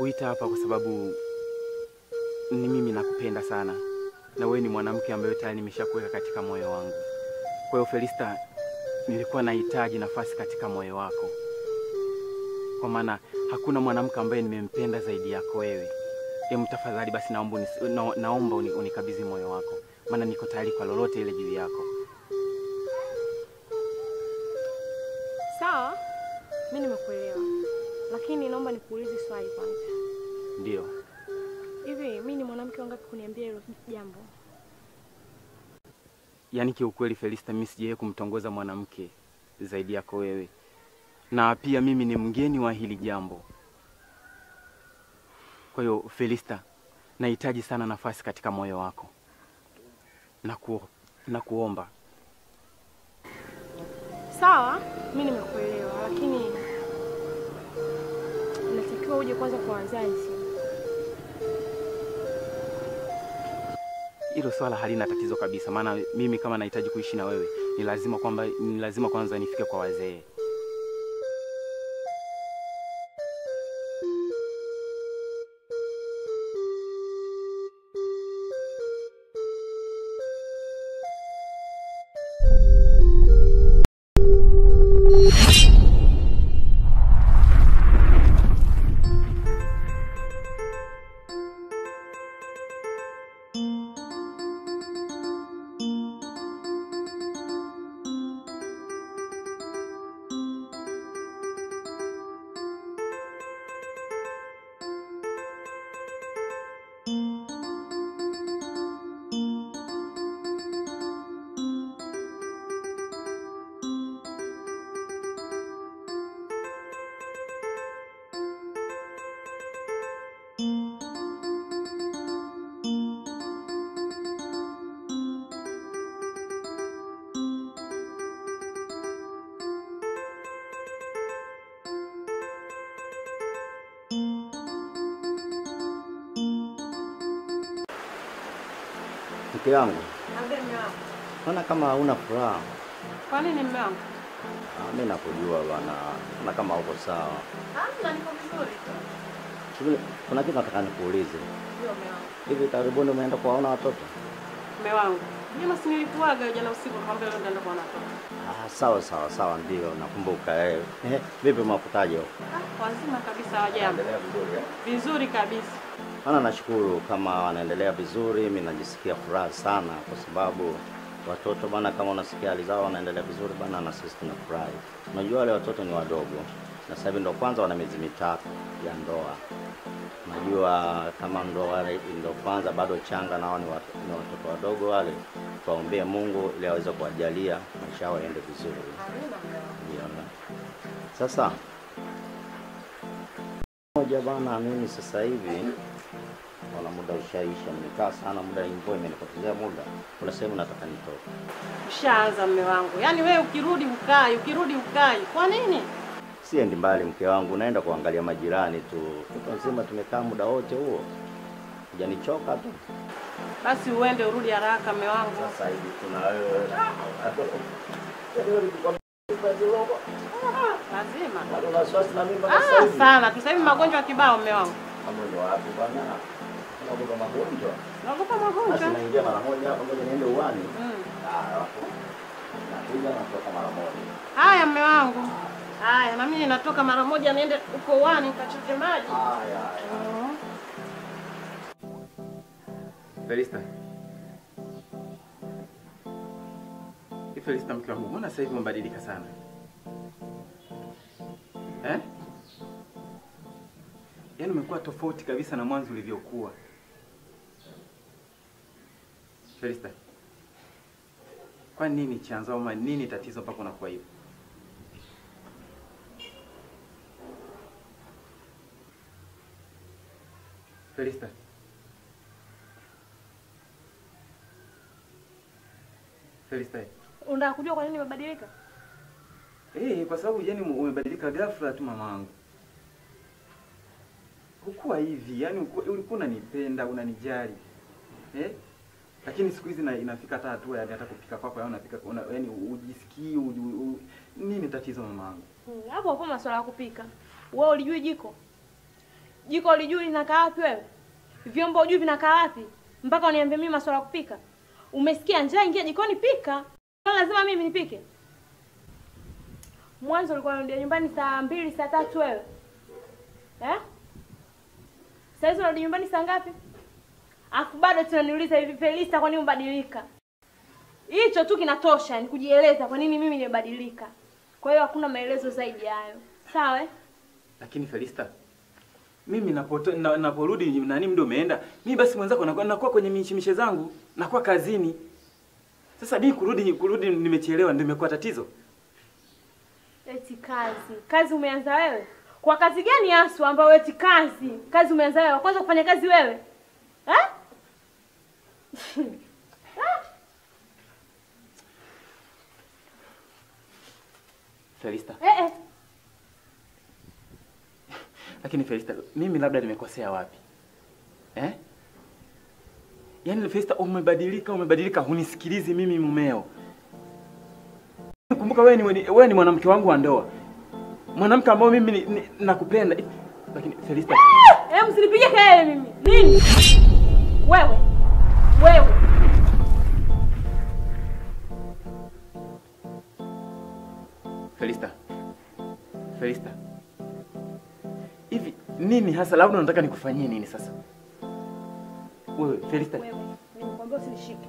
Nimekuita hapa kwa sababu ni mimi nakupenda sana, na wewe ni mwanamke ambaye tayari nimeshakuweka katika moyo wangu. Kwa hiyo Felista, nilikuwa nahitaji nafasi katika moyo wako, kwa maana hakuna mwanamke ambaye nimempenda zaidi yako wewe. Em, tafadhali basi naomba na, naomba unikabidhi moyo wako, maana niko tayari kwa lolote ile juu yako. Sawa, mimi nimekuelewa, lakini naomba nikuulize swali kwanza. Ndio. Hivi mimi ni mwanamke wangapi kuniambia hilo jambo? Yaani kiukweli Felista, mimi sijawahi kumtongoza mwanamke zaidi yako wewe, na pia mimi ni mgeni wa hili jambo. Kwa hiyo Felista, nahitaji sana nafasi katika moyo wako na, ku, na kuomba Sawa, mimi nimekuelewa, lakini inatakiwa uje kwanza kwa wazazi. hilo swala halina tatizo kabisa, maana mimi kama nahitaji kuishi na wewe ni lazima kwamba ni lazima kwanza nifike kwa wazee. Mke wangu, naona kama hauna furaha. Kwa nini mume wangu? Ah, Mimi nakujua bwana, na kama uko sawa. Hamna, niko vizuri tu. Kuna kitu nataka nikuulize. Ndio mume wangu. Hivi karibuni umeenda kuwaona watoto? Mume wangu. Jana si nilikuaga jana usiku kwamba leo nitaenda kuona watoto. Ah, sawa sawa sawa, ndio nakumbuka. Eh, Eh, vipi mafutaje huko? Ah, wazima kabisa wajambo. eh? Vizuri kabisa. Maana nashukuru kama wanaendelea vizuri, mimi najisikia furaha sana kwa sababu watoto bana, kama unasikia hali zao wanaendelea vizuri bana, na sisi tunafurahi. Unajua wale watoto ni wadogo, na sasa hivi ndo kwanza wana miezi mitatu ya ndoa. Najua kama ndoa ndo kwanza bado changa, nao ni watoto wadogo wale, tuwaombee Mungu ili aweze kuwajalia maisha yao yaende vizuri. Ndiyo. Sasa moja bana, mimi sasa hivi muda ushaisha, nimekaa sana muda, mvua imenipotezea muda. Kuna sehemu nataka nitoke. Ushaanza mme wangu. Yaani wewe ukirudi ukai, ukirudi ukai. Kwa nini? Siendi mbali, mke wangu, naenda kuangalia majirani tu. Kutwa nzima tumekaa muda wote huo, hujanichoka tu. Basi uende urudi haraka mme wangu. Sasa hivi kuna wewe Lazima. Ah, sana. Tu sasa hivi magonjwa kibao mme wangu. Magonjwa wapi bwana? Unaogopa magonjwa? Naogopa Basi magonjwa. naingia mara moja hapo, ngoja niende uani. Mm. Ah, nakuja natoka mara moja. Haya mume wangu. Haya, na mimi natoka mara moja niende uko uani nikachote maji. Haya, haya. Mm. Felista. Felista, mke wangu, mbona sasa hivi umebadilika sana eh? Yaani umekuwa tofauti kabisa na mwanzo ulivyokuwa. Felista, kwa nini chanzo ama nini tatizo mpaka unakuwa hivyo? Felista. Felista. Unataka kujua kwa nini nimebadilika? Eh, kwa sababu yani umebadilika ghafla tu mamangu. Hukuwa hivi, yani ulikuwa unanipenda, unanijali. Eh? Lakini siku hizi inafika hata hatua yani hata kupika kwako yao unapika una, yani ujisikii u, u, nini tatizo mamangu? Hmm, Hapo hapo masuala ya kupika. Wewe ulijui jiko? Jiko ulijui linakaa wapi wewe? Vyombo ujui vinakaa wapi? Mpaka uniambie mimi masuala ya kupika. Umesikia njaa, ingia jikoni pika. Lazima mimi nipike. Mwanzo ulikuwa unarudia nyumbani saa mbili, saa tatu wewe. Eh? Sasa unarudi nyumbani saa ngapi? Afu bado tunaniuliza hivi Felista kwa nini umebadilika? Hicho tu kinatosha ni kujieleza kwa nini mimi nimebadilika. Kwa hiyo hakuna maelezo zaidi ya hayo. Sawa eh? Lakini Felista, mimi napoto, na, naporudi nani muda umeenda, mimi basi mwenzako nakuwa, nakuwa kwenye mishemishe zangu, nakuwa kazini. Sasa mimi kurudi kurudi nimechelewa ndio imekuwa tatizo. Eti kazi. Kazi umeanza wewe? Kwa kazi gani haswa ambayo eti kazi? Kazi umeanza wewe. Kwanza kufanya kazi wewe. Felista, Eh eh. lakini Felista, mimi labda nimekosea wapi? Eh? Yaani Felista umebadilika, umebadilika, hunisikilizi mimi mumeo. Kumbuka wewe ni wewe ni mwanamke wangu wa ndoa. Mwanamke ambao mimi nakupenda. Lakini Felista, Eh, msinipige kelele mimi. Nini? Wewe. Wewe. Felista. Felista. Hivi nini hasa labda unataka nikufanyie nini sasa? Wewe Felista. Wewe. Nimekuambia usinishike.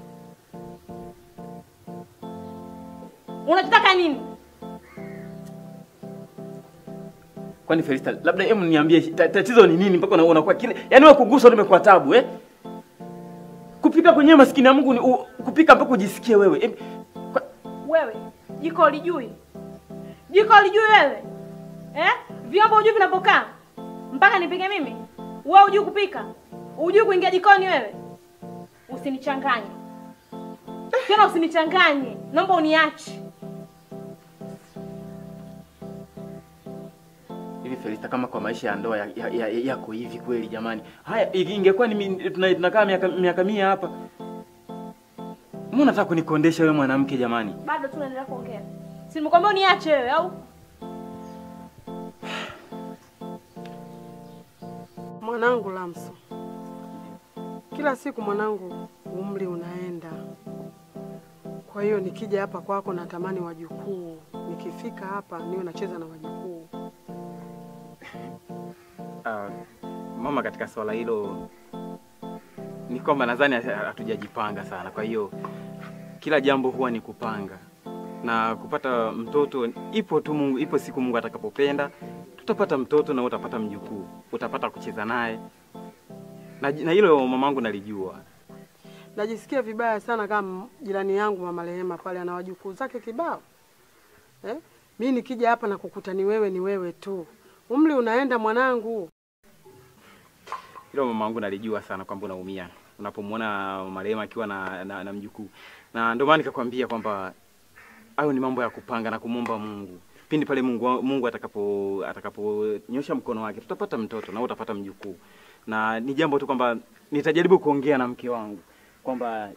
Unataka nini? Kwani Felista, labda hebu niambie tatizo ni nini mpaka una- unakuwa kile yaani wewe kugusa nimekuwa tabu eh? Kupika kwenyewe maskini ya Mungu ni u, kupika mpaka ujisikie wewe. E, kwa, Wewe. Jiko ulijui? Jiko ulijui wewe? Eh? Vyombo hujui vinapokaa? Mpaka nipike mimi? Wewe ujui kupika? ujui kuingia jikoni wewe? Usinichanganye. Tena usinichanganye. Naomba uniache. Hivi Felista, kama kwa maisha ya ndoa yako ya, ya, ya, hivi kweli jamani. Haya ingekuwa ni tunakaa miaka miaka mia hapa. Mbona nataka kunikondesha wewe mwanamke jamani? Bado tu naendelea kuongea. Si nimekwambia uniache wewe au? Mwanangu Lamso, kila siku mwanangu, umri unaenda. Kwa hiyo nikija hapa kwako natamani wajukuu, nikifika hapa niwe nacheza na wajukuu. Uh, mama, katika swala hilo ni kwamba nadhani hatujajipanga sana. Kwa hiyo kila jambo huwa ni kupanga na kupata mtoto. Ipo tu Mungu, ipo siku Mungu atakapopenda tutapata mtoto na utapata mjukuu, utapata kucheza naye na, na hilo mamangu nalijua. Najisikia vibaya sana kama jirani yangu mama Rehema pale ana wajukuu zake kibao eh? Mi nikija hapa na kukuta ni wewe, ni wewe tu. Umri unaenda mwanangu. Hilo mama wangu nalijua sana kwamba unaumia unapomwona marehemu akiwa na, na, na mjukuu, na ndio maana nikakwambia kwamba hayo ni mambo ya kupanga na kumwomba Mungu. Pindi pale Mungu, Mungu atakapo atakaponyosha mkono wake tutapata mtoto na utapata mjukuu, na ni jambo tu kwamba nitajaribu kuongea na mke wangu kwamba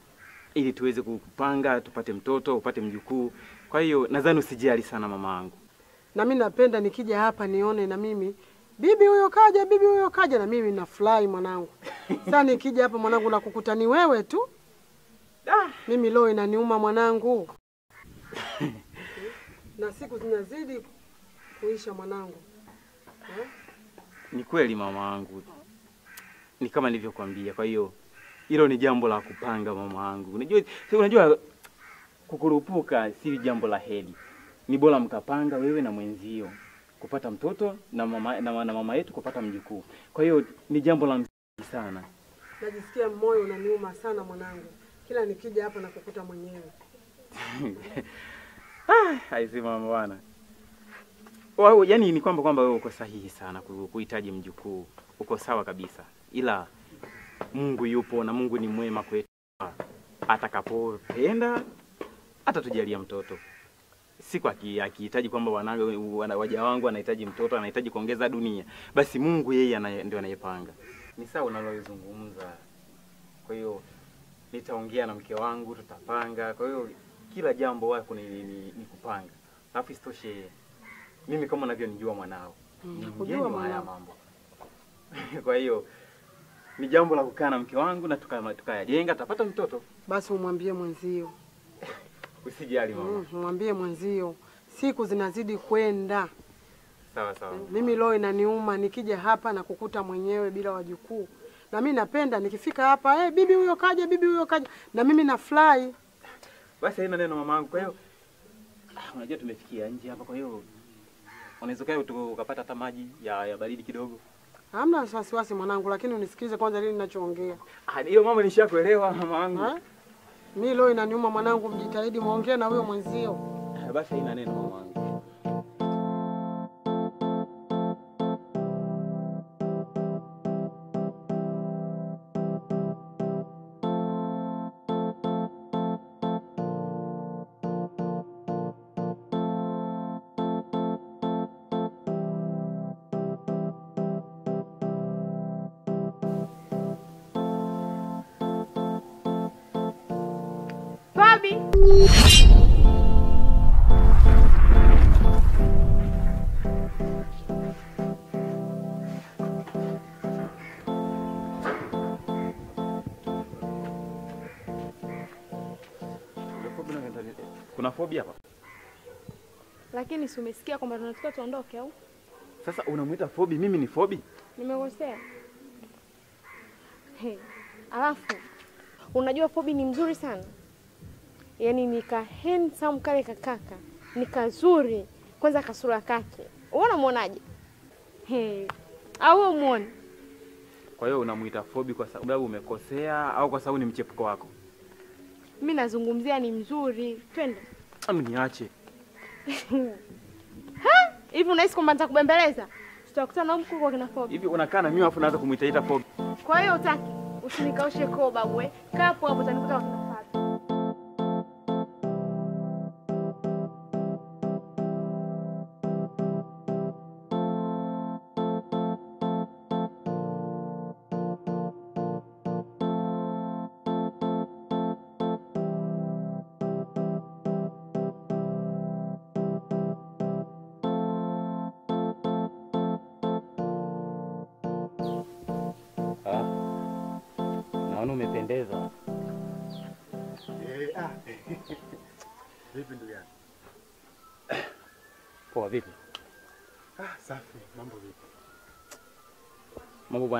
ili tuweze kupanga tupate mtoto upate mjukuu. Kwa hiyo nadhani usijali sana mama wangu, Na mimi napenda nikija hapa nione na mimi bibi huyo kaja, bibi huyo kaja, na mimi nafurahi mwanangu. Sasa nikija hapa mwanangu na kukuta ni wewe tu, mimi leo inaniuma mwanangu, na siku zinazidi kuisha mwanangu? Ni kweli mama wangu, ni kama nilivyokuambia. Kwa hiyo hilo ni jambo la kupanga mama wangu. Unajua, unajua kukurupuka si jambo la heri. Ni bora mkapanga wewe na mwenzio kupata mtoto na mama, na, na mama yetu kupata mjukuu. Kwa hiyo ni jambo la msingi sana. Najisikia moyo unaniuma sana mwanangu, kila nikija hapa na kukuta mwenyewe. Aisi mama bwana. Wao yani ni kwamba kwamba wewe uko sahihi sana kuhitaji mjukuu. Uko sawa kabisa. Ila Mungu yupo na Mungu ni mwema kwetu. Atakapopenda atatujalia mtoto. Siku kwa akihitaji kwamba wanawe wana, waja wangu anahitaji mtoto, anahitaji kuongeza dunia, basi Mungu yeye anaye- ndio anayepanga. Ni sawa unalozungumza. Kwa hiyo nitaongea na mke wangu, tutapanga. Kwa hiyo kila jambo wako ni, ni, ni, ni kupanga. Alafu isitoshe mimi kama unavyonijua mwanao, ni nakujua mgeni wa haya mambo. Kwa hiyo ni jambo la kukaa na mke wangu na tuka- tukayajenga, tutapata mtoto. Basi umwambie mwenzio. Usijali mama. Mm, mwambie mwenzio. Siku zinazidi kwenda. Sawa sawa. Mimi leo inaniuma nikija hapa na kukuta mwenyewe bila wajukuu. Na mimi napenda nikifika hapa, eh, bibi huyo kaja, bibi huyo kaja. Na mimi nafurahi. Basi haina neno mamangu. Kwa hiyo ah, unajua tumefikia nje hapa, kwa hiyo unaweza kae ukapata hata maji ya, ya baridi kidogo. Hamna wasiwasi mwanangu, lakini unisikilize kwanza lini ninachoongea. Ah, hiyo mama nishakuelewa mamangu. Eh? Mimi leo inaniuma mwanangu, mjitahidi muongee na huyo mwenzio. Ah, Basi haina neno mamangu. Kuna fobia hapa. Lakini si umesikia kwamba tunatakiwa tuondoke au? Sasa unamwita fobi, mimi ni fobi? Nimekosea? Hey, alafu unajua Fobi ni mzuri sana, yaani nika handsome kale kakaka ni kazuri, kwanza kasura kake, uona mwonaje? Hey, au wewe muone? Kwa hiyo unamwita fobi kwa sababu umekosea au kwa sababu ni mchepuko wako? Mimi nazungumzia ni mzuri, twende. Amu niache. Hivi unahisi kwamba nitakubembeleza? Tutakutana huko kwa kina Fobi. Hivi unakaa na mimi afu naanza kumuita ita fobi. Kwa hiyo utaki usinikaushe koo babu, we kaa hapo hapo, utanikuta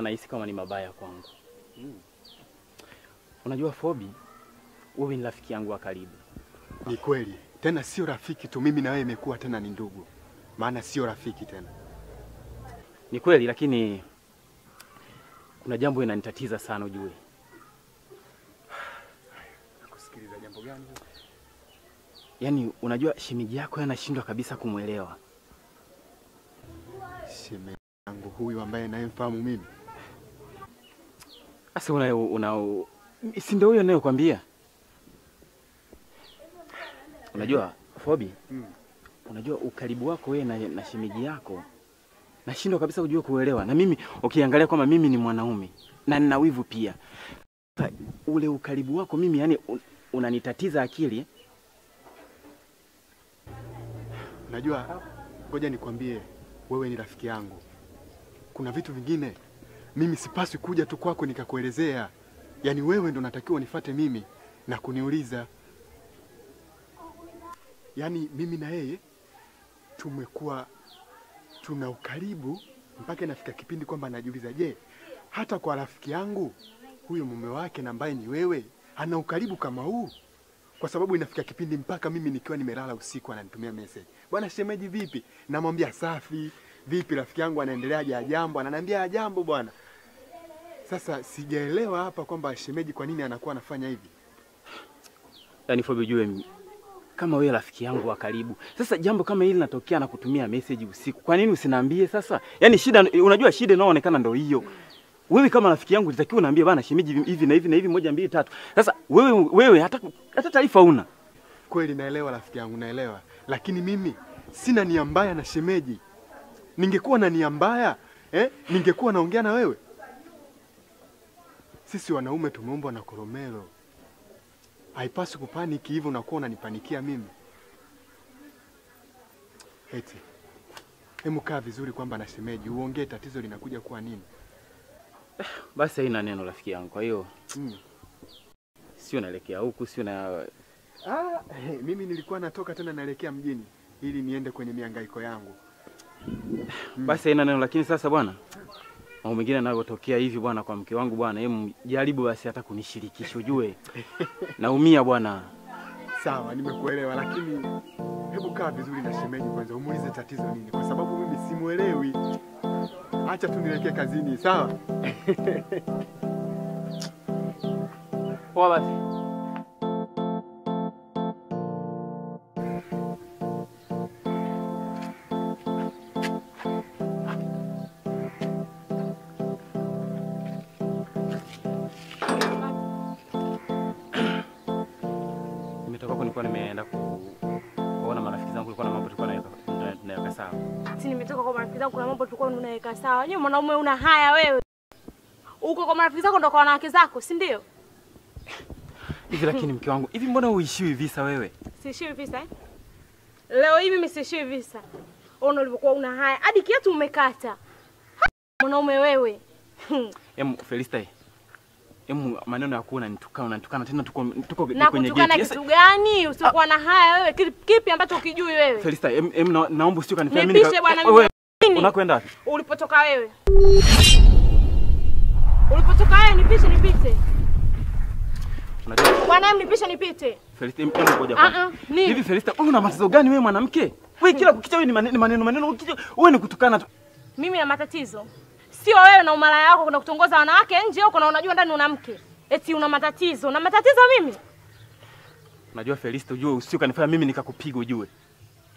Mambo bwana hisi kama ni mabaya kwangu. Unajua Fobi, wewe ni rafiki yangu wa karibu. Ni kweli. Tena sio rafiki tu, mimi na wewe imekuwa tena ni ndugu. Maana sio rafiki tena. Ni kweli lakini kuna jambo inanitatiza sana ujue. Nakusikiliza jambo gani? Yaani unajua shemeji yako anashindwa kabisa kumwelewa. Shemeji yangu huyu ambaye nayemfahamu mimi. Sasa una, una si ndio huyo nayokwambia? Unajua Fobi, Mm. unajua ukaribu wako wewe na, na shemeji yako nashindwa kabisa kujua kuelewa, na mimi ukiangalia kwamba mimi ni mwanaume na nina wivu pia. Ule ukaribu wako mimi yani unanitatiza akili. Unajua, ngoja nikwambie, wewe ni rafiki yangu. Kuna vitu vingine mimi sipaswi kuja tu kwako nikakuelezea. Yaani wewe ndo natakiwa unifate mimi na kuniuliza. Yaani mimi na yeye tumekuwa tuna ukaribu mpaka inafika kipindi kwamba anajiuliza, je, hata kwa rafiki yangu huyo mume wake na ambaye ni wewe ana ukaribu kama huu? Kwa sababu inafika kipindi mpaka mimi nikiwa nimelala usiku ananitumia message, bwana shemeji, vipi? Namwambia safi. Vipi rafiki yangu anaendeleaje? Ajambo? Ananiambia ajambo bwana. Sasa sijaelewa hapa kwamba shemeji kwa nini anakuwa anafanya hivi. Yaani Fobi mimi kama wewe rafiki yangu wa karibu. Sasa jambo kama hili linatokea na kutumia message usiku. Kwa nini usiniambie sasa? Yaani shida unajua shida inayoonekana ndio hiyo. Wewe kama rafiki yangu unatakiwa uniambie bana shemeji hivi na hivi na hivi moja mbili tatu. Sasa wewe wewe hata hata taarifa una. Kweli naelewa rafiki yangu, naelewa, lakini mimi sina nia mbaya na shemeji. Ningekuwa na nia mbaya eh, ningekuwa naongea na wewe. Sisi wanaume tumeumbwa na koromelo, haipaswi kupaniki hivyo, unakuwa unanipanikia mimi. Eti hemu kaa vizuri kwamba na shemeji uongee tatizo linakuja kuwa nini. Basi haina neno rafiki yangu. Kwa hiyo Mm. sio naelekea huku, sio na Ah, hey, mimi nilikuwa natoka tena naelekea mjini ili niende kwenye miangaiko yangu. basi haina neno, lakini sasa bwana, mambo mengine yanavyotokea hivi bwana kwa mke wangu bwana, hebu jaribu basi hata kunishirikisha ujue. Naumia bwana. Sawa, nimekuelewa, lakini hebu kaa vizuri na shemeji kwanza, umuulize tatizo nini, kwa sababu mimi simuelewi. Acha tu nielekee kazini, sawa? Poa basi. Tunaweka sawa. Unajua mwanaume una haya wewe. Uko kwa marafiki zako ndo kwa wanawake zako, si ndio? Hivi lakini mke wangu, hivi mbona uishiwi visa wewe? Siishiwi visa eh? Leo hii mimi siishiwi visa. Ona ulivyokuwa una haya. Hadi kiatu umekata. Mwanaume wewe. Hmm. Em Felista. Em maneno ya kuwa unanitukana, unanitukana tena tuko tuko Na kwenye kutukana Na kitu gani? Usiokuwa na haya wewe. Kipi, ambacho ukijui wewe? Felista, em, em naomba usio kanifanya mimi. Nipishe bwana mimi. Unakwenda wapi? Ulipotoka wewe. Ulipotoka wewe nipite nipite. Mwanamke Bwana nipishe nipite. Felista, mpe ngoja kwanza. ah, nini? Hivi Felista, wewe una matatizo gani wewe mwanamke? Wewe kila kukicha wewe ni maneno maneno maneno, ukicha wewe ni kutukana tu. Mimi na matatizo. Sio wewe na umalaya wako kuna kutongoza wanawake nje huko na unajua ndani una mke. Eti una matatizo. Na matatizo mimi? Unajua Felista, ujue usio kanifanya mimi nikakupiga ujue.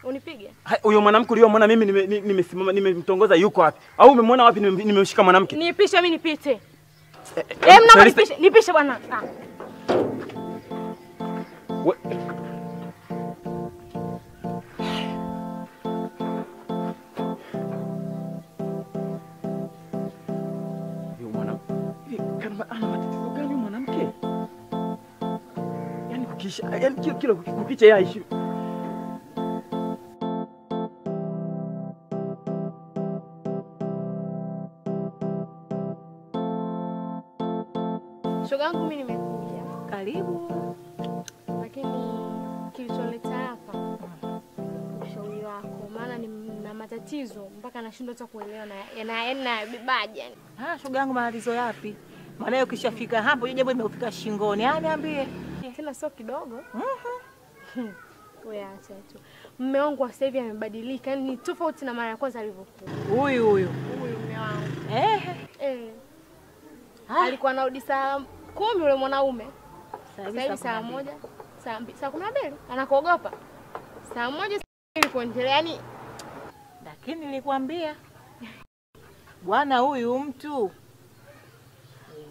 Unipige. Huyo mwanamke uliyomwona mimi nimesimama nime- ni- nimemtongoza yuko wapi? Au umemwona wapi nime- nimemshika mwanamke? Nipishe mimi nipite. Eh, Eh, mnaomba Felista, nipishe, nipishe bwana. Ah. ana matatizo gani mwanamke? Yaani kukisha, yaani kila kila kukicha yeye aishi. Yangu mimi nimekuja. Karibu. Lakini kilichonileta hapa ushauri wako, maana nina matatizo mpaka nashindwa hata kuelewa na yana yana nayabebaje yani. Ah, shoga yangu matatizo yapi? Maana ukishafika hapo hiyo jambo limekufika shingoni. Ah, niambie. Tena sio kidogo. Mhm. Wewe acha tu. Mume wangu sasa hivi amebadilika, yani ni tofauti na mara ya kwanza alivyokuwa. Huyu huyu. Huyu mume wangu. Eh. Eh. Alikuwa anarudi saa kumi ule mwanaume. Sasa hivi saa moja, saa mbili, saa kumi na mbili anakuogopa. Saa moja mbili kuendelea, yani Lakini nilikwambia bwana, huyu mtu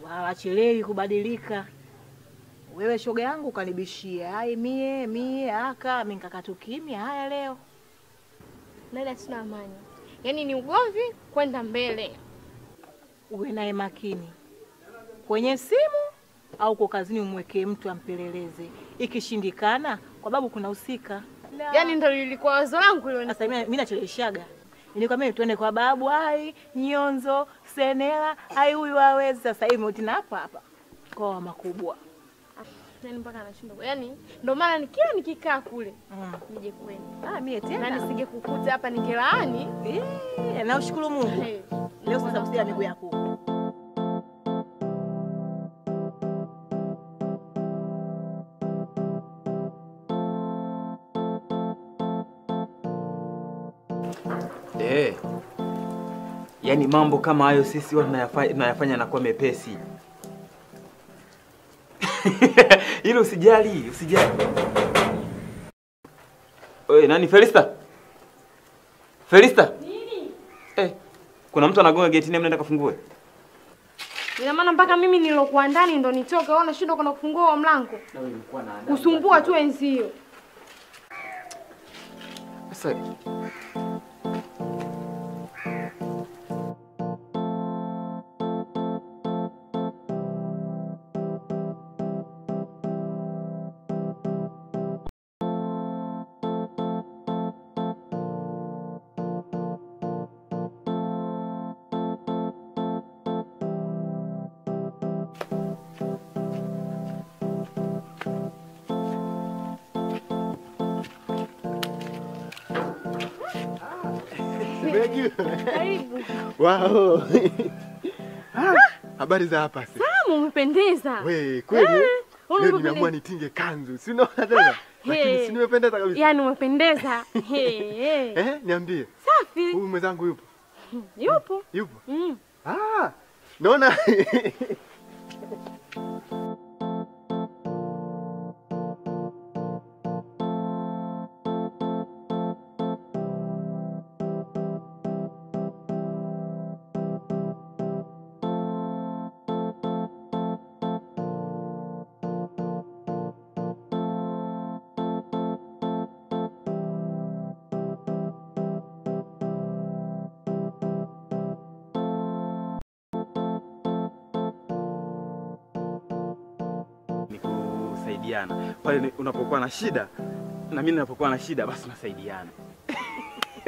hawachelewi kubadilika. Wewe shoga yangu kanibishia ai mie mie aka mimi nikakaa kimya. Haya leo nani sina amani, yani ni ugomvi kwenda mbele. uwe naye makini kwenye simu au kwa kazini, umwekee mtu ampeleleze. Ikishindikana kwa babu kuna husika. Yani ndo lilikuwa wazo langu hilo. Sasa mimi mimi nacheleshaga. Nilikwambia tuende kwa babu, ai Nyonzo, Senela, ai huyu hawezi. Sasa hivi mtina hapa hapa kwa makubwa. Yani mpaka anashindwa. Yani ndio maana ni kila nikikaa kule Mm. nije kwenu. Ah, mie Na tena. nisingekukuta hapa ningelaani. Eh, na ushukuru Mungu. Leo sasa usia miguu yako. Yaani mambo kama hayo sisi huwa tunayafanya na kwa mepesi. Hilo usijali, usijali. Oye, nani Felista? Felista? Nini? Eh, kuna mtu anagonga geti ni mnaenda kafungue. Ina maana mpaka mimi nilokuwa ndani ndo nitoke, wewe unashindwa kwenda kufungua huo mlango. Kusumbua tu wenzio. Sasa Wow. Ah, Habari za hapa sasa. Mama umependeza. We, kweli? Eh, Leo nimeamua nitinge kanzu. Si unaona tena? Lakini Hey. si nimependeza kabisa. Yaani umependeza. Hey. Eh, niambie. Safi. Huyu mwenzangu yupo? Yupo. Yupo. Mm. Ah, naona kusaidiana pale unapokuwa na shida na mimi ninapokuwa na shida, basi tunasaidiana.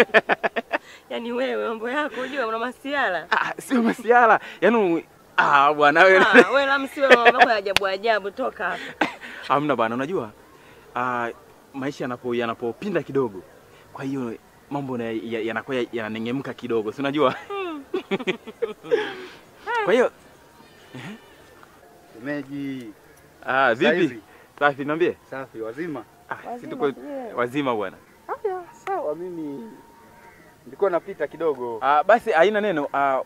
Yaani wewe mambo yako unajua una masiala. Ah, sio masiala yaani, ah bwana wewe Ah, wewe la msiwe mambo yako ya ajabu ajabu toka hapa. hamna bwana, unajua ah, maisha yanapo yanapopinda kidogo, kwa hiyo mambo yanakuwa ya- yanakuwa ya- yananengemka kidogo, si unajua kwa hiyo Meji. ah, vipi? Safi, niambie. safi wazima? Ah, si tuko wazima bwana. Haya, sawa. Mimi nilikuwa napita kidogo. Ah, basi haina neno. Ah,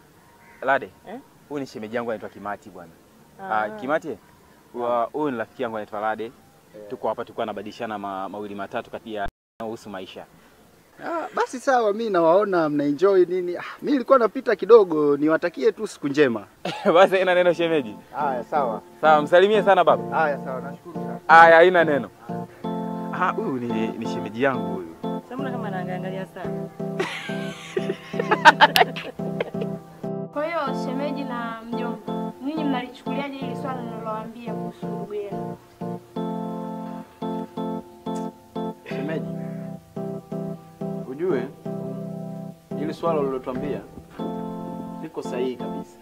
Lade. Eh? Huyu ni shemeji yangu anaitwa Kimati bwana. Ah. Ah, Kimati. wa- Huyu ni rafiki yangu anaitwa Lade. Yeah. Tuko hapa tulikuwa nabadilishana ma, mawili matatu kati ya kuhusu maisha. Ah, basi sawa, mi nawaona mna enjoy nini. Ah, mi nilikuwa napita kidogo, niwatakie tu siku njema. basi haina neno shemeji. Haya, sawa. Sawa, msalimie sana baba. Haya, sawa, nashukuru sana. Haya, haina neno. Ah, huyu ni, ni shemeji yangu huyu. Samuna kama anaangalia sana. Kwa hiyo shemeji na mjomba, ninyi mnalichukuliaje hili swala nilowaambia kuhusu ndugu yenu? Ujue ili swala ulilotwambia liko sahihi kabisa,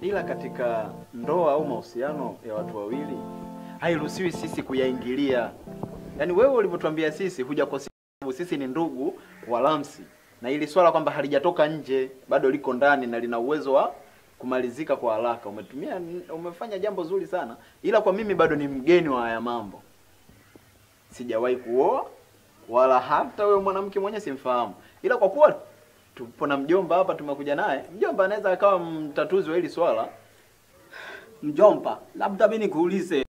ila katika ndoa au mahusiano ya watu wawili hairuhusiwi sisi kuyaingilia. Yaani wewe ulivyotwambia sisi hujakosea, sisi ni ndugu wa Lamsi, na ili swala kwamba halijatoka nje, bado liko ndani na lina uwezo wa kumalizika kwa haraka. Umetumia, umefanya jambo zuri sana, ila kwa mimi bado ni mgeni wa haya mambo. Sijawahi kuoa wala hata huyo mwanamke mwenye simfahamu, ila kwa kuwa tupo na mjomba hapa, tumekuja naye, mjomba anaweza akawa mtatuzi wa hili swala. Mjomba, labda mimi nikuulize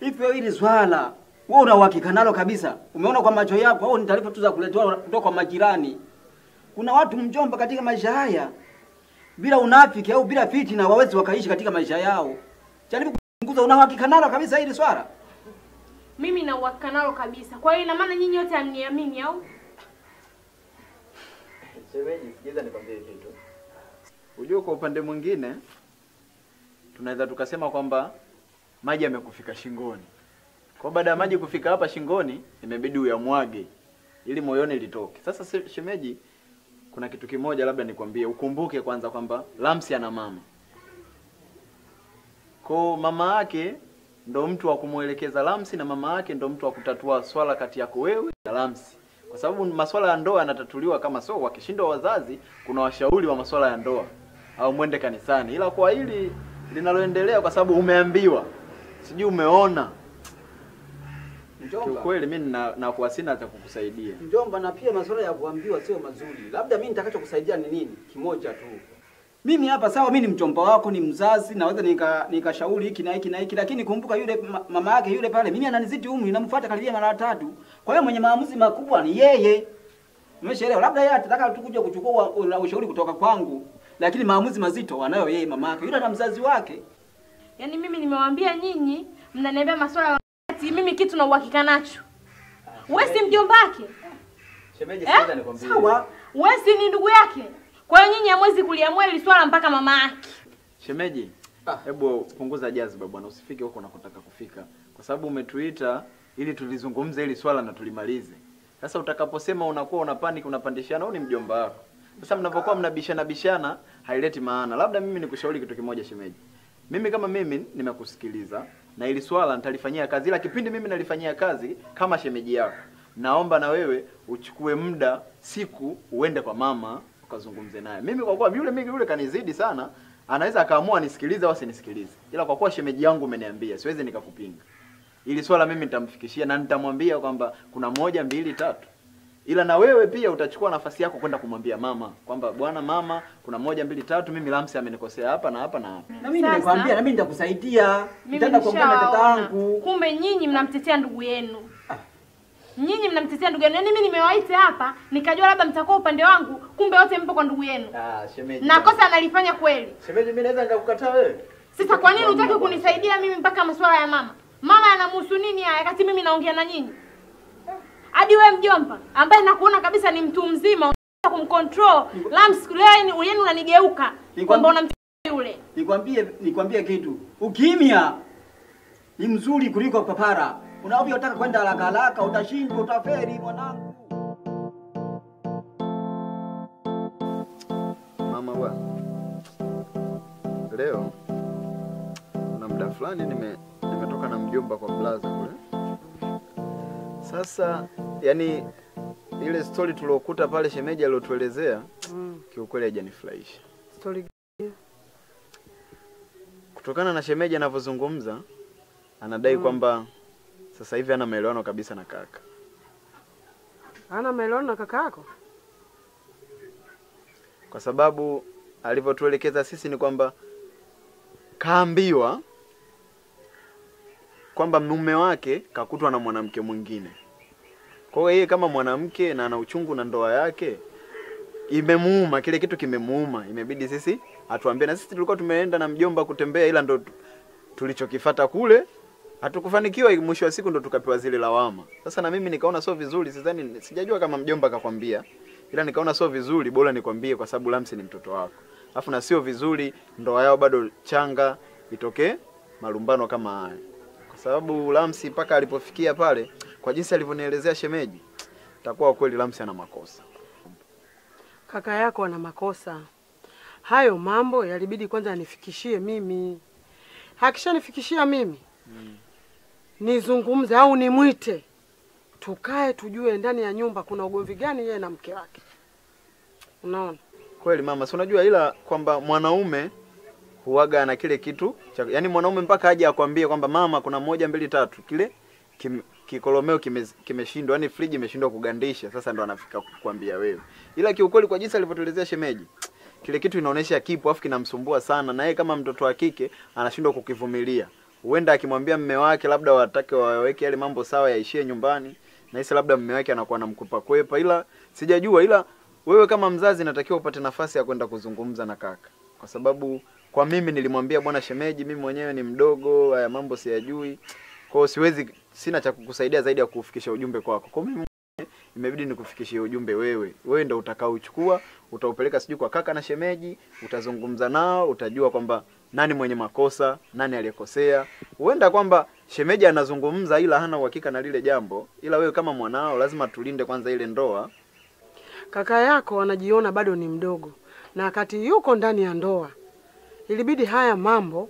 hivyo, hili swala wewe una uhakika nalo kabisa? Umeona kwa macho yako au ni taarifa tu za kuletewa kutoka kwa majirani? Kuna watu mjomba, katika maisha haya bila unafiki au bila fitina wawezi wakaishi katika maisha yao. Jaribu kuchunguza, una uhakika nalo kabisa hili swala? Mimi na uhakika nalo kabisa. Kwa hiyo ina maana nyinyi wote hamniamini au? Shemeji, sikiza nikwambie kitu. Unajua, kwa upande mwingine tunaweza tukasema kwamba maji yamekufika shingoni. Kwa baada ya maji kufika hapa shingoni, imebidi uyamwage ili moyoni litoke. Sasa shemeji, kuna kitu kimoja labda nikwambie, ukumbuke kwanza kwamba Lamsi ana mama. Kwa mama yake ndo mtu wa kumwelekeza Lamsi na mama yake ndo mtu wa kutatua swala kati yako wewe na Lamsi, kwa sababu maswala ya ndoa yanatatuliwa kama sio wakishindwa wazazi, kuna washauri wa maswala ya ndoa au mwende kanisani, ila kwa hili linaloendelea, kwa sababu umeambiwa, sijui umeona, Mjomba, Kweli mimi na, na kuwa sina cha kukusaidia. mjomba, na pia masuala ya kuambiwa sio mazuri. Labda mimi nitakachokusaidia ni nini? Kimoja tu. Mimi hapa sawa, mimi ni mjomba wako, ni mzazi, naweza nika nikashauri hiki na hiki na hiki, lakini kumbuka yule mama yake yule pale, mimi ananizidi umri, namfuata karibia mara tatu. Kwa hiyo mwenye maamuzi makubwa ni yeye. Umeshaelewa? Labda yeye atataka tu kuja kuchukua ushauri kutoka kwangu, lakini maamuzi mazito anayo yeye mama yake yule na mzazi wake. Yaani mimi nimewaambia nyinyi, mnaniambia maswala ya wakati, mimi kitu na uhakika nacho. Wewe si mjomba wake? Shemeji, Eh? Sawa. Wewe si ni ndugu yake? Kwa hiyo nyinyi hamwezi kuliamua hili swala mpaka mama yake. Shemeji, hebu punguza jazba bwana, usifike huko unakotaka kufika, kwa sababu umetuita ili tulizungumze hili swala na tulimalize. Sasa utakaposema unakuwa una panic, unapandishana, au ni mjomba wako. Sasa mnapokuwa mnabishana bishana haileti maana. Labda mimi nikushauri kitu kimoja shemeji. Mimi kama mimi nimekusikiliza na hili swala nitalifanyia kazi, ila kipindi mimi nalifanyia kazi kama shemeji yako, naomba na wewe uchukue muda siku uende kwa mama ukazungumze naye. Mimi kwa kuwa yule mimi yule kanizidi sana, anaweza akaamua nisikilize au asinisikilize. Ila kwa kuwa shemeji yangu umeniambia, siwezi nikakupinga. Ili swala mimi nitamfikishia na nitamwambia kwamba kuna moja mbili tatu. Ila na wewe pia utachukua nafasi yako kwenda kumwambia mama kwamba bwana mama, kuna moja mbili tatu, mimi Lamsi amenikosea hapa na hapa na hapa. Na mimi nimekwambia, na mimi nitakusaidia. Nitaenda kuongea na tata tatangu. Kumbe nyinyi mnamtetea ndugu yenu. Nyinyi mnamtetea ndugu yenu. Yaani mimi nimewaita hapa nikajua labda mtakuwa upande wangu, kumbe wote mpo kwa ndugu yenu. Ah, shemeji. Na kosa analifanya kweli. Shemeji, mimi naweza nikakukataa wewe? Sasa kwa nini hutaki kunisaidia mimi mpaka masuala ya mama? Mama anamhusu nini haya wakati mimi naongea na nyinyi? Hadi wewe mjomba ambaye nakuona kabisa ni mtu mzima unataka kumcontrol. Lams leo yenu unanigeuka kwamba unamtetea yule. Nikwambie nikwambie kitu. Ukimya ni mzuri kuliko papara. Unavyotaka kwenda haraka haraka utashindwa, utaferi mwanangu. Mama wa leo na muda fulani nime nimetoka na mjomba kwa blaza kule. Sasa yani ile stori tuliokuta pale shemeji aliyotuelezea Mm. kiukweli haijanifurahisha. Story Kutokana na shemeji anavyozungumza, anadai Mm. kwamba sasa hivi ana maelewano kabisa na kaka. Ana maelewano na kaka yako? kwa sababu alivyotuelekeza sisi ni kwamba kaambiwa kwamba mume wake kakutwa na mwanamke mwingine. Kwa hiyo yeye kama mwanamke na ana uchungu na ndoa yake, imemuuma kile kitu kimemuuma, imebidi sisi atuambie. Na sisi tulikuwa tumeenda na mjomba kutembea, ila ndo tu- tulichokifata kule hatukufanikiwa. Mwisho wa siku ndo tukapewa zile lawama. Sasa na mimi nikaona sio vizuri, sidhani, sijajua kama mjomba akakwambia, ila nikaona sio vizuri, bora nikwambie kwa sababu Lamsi ni mtoto wako, alafu na sio vizuri ndoa yao bado changa itokee malumbano kama haya, kwa sababu Lamsi mpaka alipofikia pale, kwa jinsi alivyonielezea shemeji, takuwa kweli Lamsi ana makosa. Kaka yako ana makosa. Hayo mambo yalibidi kwanza anifikishie mimi. Hakishanifikishia mimi, nizungumze au nimwite, tukae tujue ndani ya nyumba kuna ugomvi gani yeye na mke wake. Unaona? Kweli mama, si unajua ila kwamba mwanaume huwaga na kile kitu cha, yani mwanaume mpaka aje akwambie kwamba mama, kuna moja mbili tatu, kile kim, kikolomeo kimeshindwa kime- kimeshindwa, yani friji imeshindwa kugandisha, sasa ndo anafika kukwambia wewe. Ila kiukweli kwa jinsi alivyotuelezea shemeji, kile kitu inaonyesha kipo afu kinamsumbua sana, na yeye kama mtoto wa kike anashindwa kukivumilia. Huenda akimwambia mme wake labda watake waweke yale mambo sawa, yaishie nyumbani, na hisi labda mme wake anakuwa anamkupa kwepa, ila sijajua, ila wewe kama mzazi natakiwa upate nafasi ya kwenda kuzungumza na kaka, kwa sababu kwa mimi nilimwambia bwana shemeji, mimi mwenyewe ni mdogo, haya mambo siyajui, kwa siwezi, sina cha kukusaidia zaidi ya kufikisha ujumbe kwako. Kwa mimi imebidi nikufikishie ujumbe wewe, wewe ndo utakaochukua, utaupeleka sijui kwa kaka na shemeji, utazungumza nao, utajua kwamba nani mwenye makosa, nani aliyekosea. Huenda kwamba shemeji anazungumza ila hana uhakika na lile jambo, ila wewe kama mwanao lazima tulinde kwanza ile ndoa. Kaka yako anajiona bado ni mdogo, na wakati yuko ndani ya ndoa, ilibidi haya mambo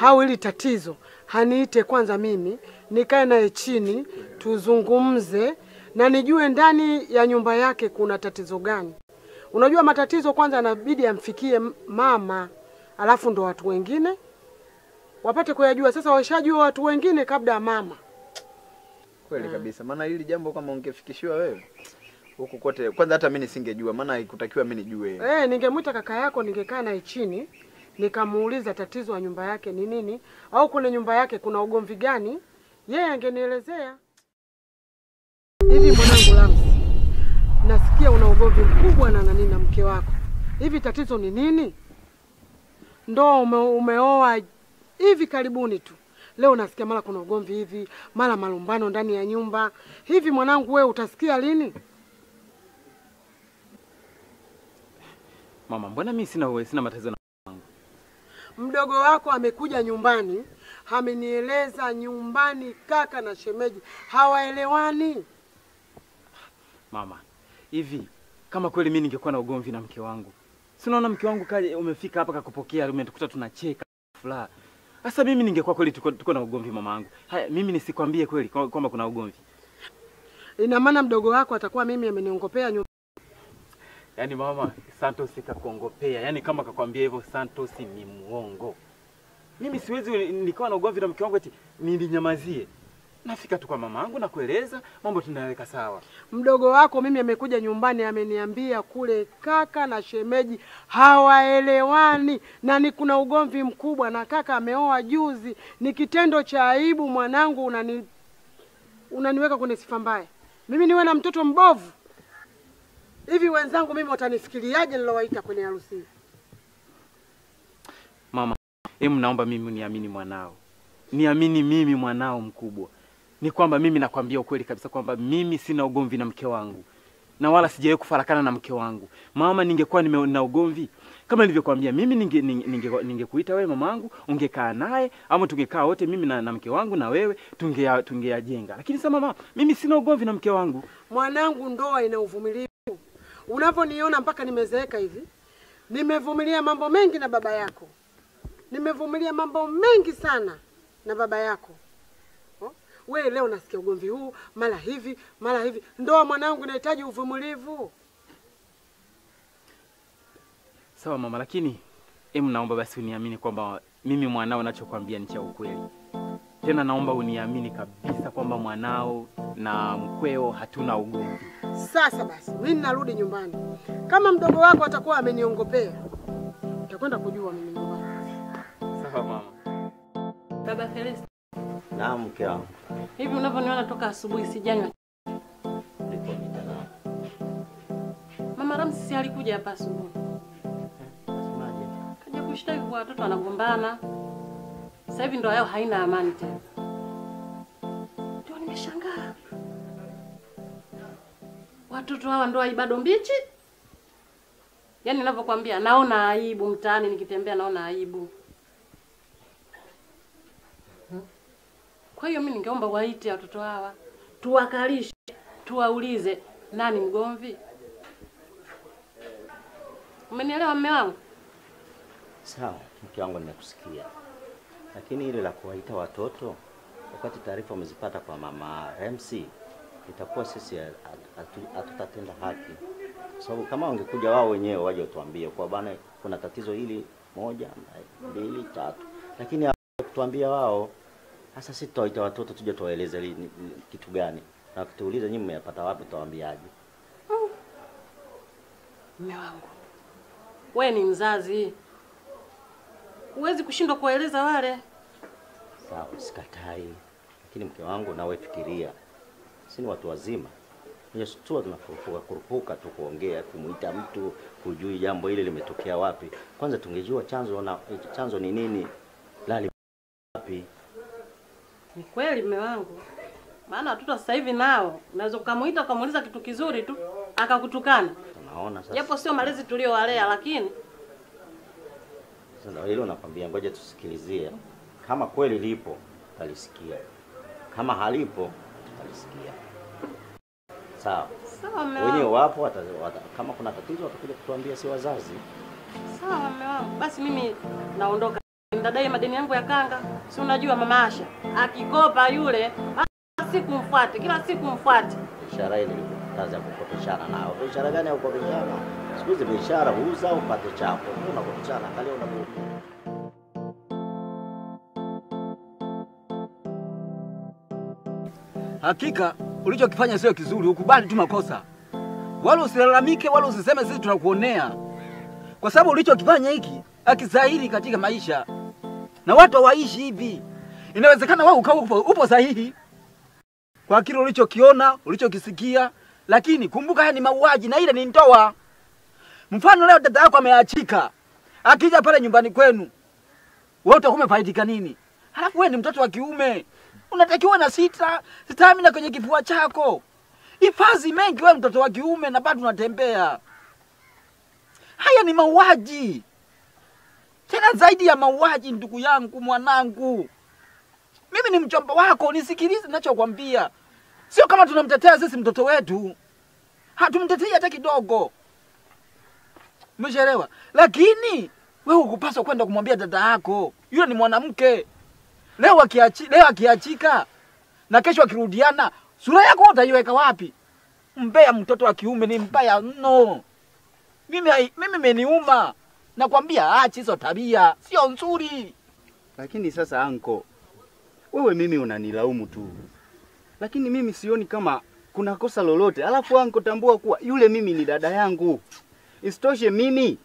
au ili tatizo haniite kwanza mimi, nikae naye chini tuzungumze, na nijue ndani ya nyumba yake kuna tatizo gani. Unajua matatizo kwanza anabidi amfikie mama, alafu ndo watu wengine wapate kuyajua. Sasa washajua watu wengine kabla ya mama. Kweli kabisa, maana hili jambo kama ungefikishiwa wewe huku kote, kwanza hata mimi nisingejua, maana haikutakiwa mimi nijue. Eh, ningemwita kaka yako, ningekaa naye chini nikamuuliza tatizo ya nyumba yake ni nini, au kuna nyumba yake kuna ugomvi gani, yeye angenielezea. Hivi mwanangu Lamsi, nasikia una ugomvi mkubwa na nani na mke wako. Hivi tatizo ni nini? Ndoa ume, umeoa hivi karibuni tu, leo nasikia mara kuna ugomvi hivi, mara malumbano ndani ya nyumba. Hivi mwanangu, wewe utasikia lini? Mama, mbona mimi sina uwe, sina matatizo na Mdogo wako amekuja nyumbani, amenieleza nyumbani kaka na shemeji hawaelewani. mama. Hivi kama kweli mimi ningekuwa na ugomvi na mke wangu, si unaona mke wangu kaje, umefika hapa kakupokea, umetukuta tunacheka furaha. Sasa mimi ningekuwa kweli tuko, tuko na ugomvi mama yangu. Haya, mimi nisikwambie kweli kwamba kuna ugomvi. Ina maana mdogo wako atakuwa mimi ameniongopea nyumba. Yaani mama, Santos kakuongopea. Yaani kama kakwambia hivyo Santos ni muongo. Mimi siwezi nikawa na ugomvi na mke wangu eti nilinyamazie. Nafika tu kwa mama angu na kueleza mambo tunaweka sawa. Mdogo wako mimi amekuja nyumbani ameniambia kule kaka na shemeji hawaelewani na ni kuna ugomvi mkubwa na kaka ameoa juzi. Ni kitendo cha aibu mwanangu, unani unaniweka kwenye sifa mbaya. Mimi niwe na mtoto mbovu hivi? Wenzangu mimi watanifikiriaje nilowaita kwenye harusi? Mama, hebu naomba mimi uniamini mwanao. Niamini mimi mwanao mkubwa. Ni kwamba mimi nakwambia ukweli kabisa kwamba mimi sina ugomvi na mke wangu. Na wala sijawahi kufarakana na mke wangu. Mama, ningekuwa nime na ugomvi kama nilivyokuambia mimi ninge ningekuita ninge, ninge wewe mamangu ungekaa naye ama tungekaa wote mimi na, na mke wangu na wewe tungeyajenga, tungeyajenga. Lakini sasa mama, mimi sina ugomvi na mke wangu. Mwanangu, ndoa ina uvumilivu. Unavyoniona mpaka nimezeeka hivi, nimevumilia mambo mengi na baba yako, nimevumilia mambo mengi sana na baba yako. We leo nasikia ugomvi huu, mara hivi mara hivi. Ndoa mwanangu inahitaji uvumilivu. Sawa mama, lakini em, naomba basi uniamini kwamba mimi mwanao nachokwambia ni cha ukweli. Tena naomba uniamini kabisa kwamba mwanao na mkweo hatuna ugomvi. Sasa basi, mimi ninarudi nyumbani. Kama mdogo wako atakuwa ameniongopea, utakwenda kujua mimi nyumbani. Sawa mama. Baba Felista, Naam, mke wangu. hivi unavyoniona toka asubuhi sijanywa. Niko Mama Ramsi si alikuja hapa asubuhi, Nasemaje? kaja kushtaki kwa watoto wanagombana. Sasa hivi ndoa yao haina amani tena. Ndio nimeshangaa, watoto hawa ndoa bado mbichi. Yaani ninavyokuambia, naona aibu mtaani, nikitembea naona aibu. Kwa hiyo mimi ningeomba waite watoto hawa, tuwakalishe, tuwaulize nani mgomvi. Umenielewa mme wangu? Sawa, mke wangu, nimekusikia, lakini ile la kuwaita watoto wakati taarifa umezipata kwa mama Remsi, itakuwa sisi hatu- hatutatenda haki, kwa sababu kama wangekuja wao wenyewe waje watuambie kwa bana, kuna tatizo hili moja mbili tatu, lakini kutuambia wao. Sasa sisi tutawaita watoto tuje tuwaeleze kitu gani, na wakituuliza nyinyi mmeyapata wapi, tutawaambiaje? Mme wangu, we ni mzazi, huwezi kushindwa kuwaeleza wale. Sawa, sikatai, lakini mke wangu, nawe fikiria, si ni watu wazima. Tu tunakurupuka kurupuka tu kuongea, kumuita mtu, kujui jambo hili limetokea wapi. Kwanza tungejua chanzo na chanzo ni nini, lali wapi. Ni kweli mme wangu, maana watoto sasa hivi nao unaweza ukamuita ukamuuliza kitu kizuri tu akakutukana, Unaona sasa, japo sio malezi tuliowalea, lakini sasa hilo nakwambia, ngoja tusikilizie. Kama kweli lipo utalisikia, kama halipo utalisikia. Sawa, sawa mme wenyewe wapo wata, wata, kama kuna tatizo watakuja kutuambia, si wazazi. sawa mme wangu. Basi mimi naondoka, ndadai madeni yangu ya kanga. Si unajua mama Asha akikopa yule, basi siku mfuate, kila siku mfuate. Biashara ile kazi ya kukopeshana nao. Biashara gani ya kukopeshana? Siku hizi biashara huuza upate chako. Unakopeshana, angalia unavyo Hakika ulichokifanya sio kizuri, ukubali tu makosa, wala usilalamike, wala usiseme sisi tunakuonea, kwa sababu ulichokifanya hiki akizahiri katika maisha, na watu hawaishi hivi. Inawezekana wewe ukawa upo, upo sahihi kwa kile ulichokiona, ulichokisikia, lakini kumbuka haya ni mauaji na ile ni ndoa. Mfano leo dada yako ameachika, akija pale nyumbani kwenu, wewe utakuwa umefaidika nini? Halafu wewe ni mtoto wa kiume, unatakiwa na sita stamina kwenye kifua chako. Hifadhi mengi, wewe mtoto wa kiume na bado unatembea. Haya ni mauaji, tena zaidi ya mauaji. Ndugu yangu, mwanangu, mimi ni mchomba wako, nisikilize ninachokwambia. Sio kama tunamtetea sisi mtoto wetu, hatumtetei hata kidogo, umeshaelewa? Lakini wewe ukupaswa kwenda kumwambia dada yako, yule ni mwanamke. Leo akiachi, leo akiachika na kesho akirudiana, Sura yako utaiweka wapi? Mbea mtoto wa kiume ni mbaya mno. Mimi mimi imeniuma. Nakwambia achi hizo tabia, sio nzuri. Lakini sasa anko, wewe mimi unanilaumu tu, lakini mimi sioni kama kuna kosa lolote. Alafu anko, tambua kuwa yule mimi ni dada yangu. Isitoshe mimi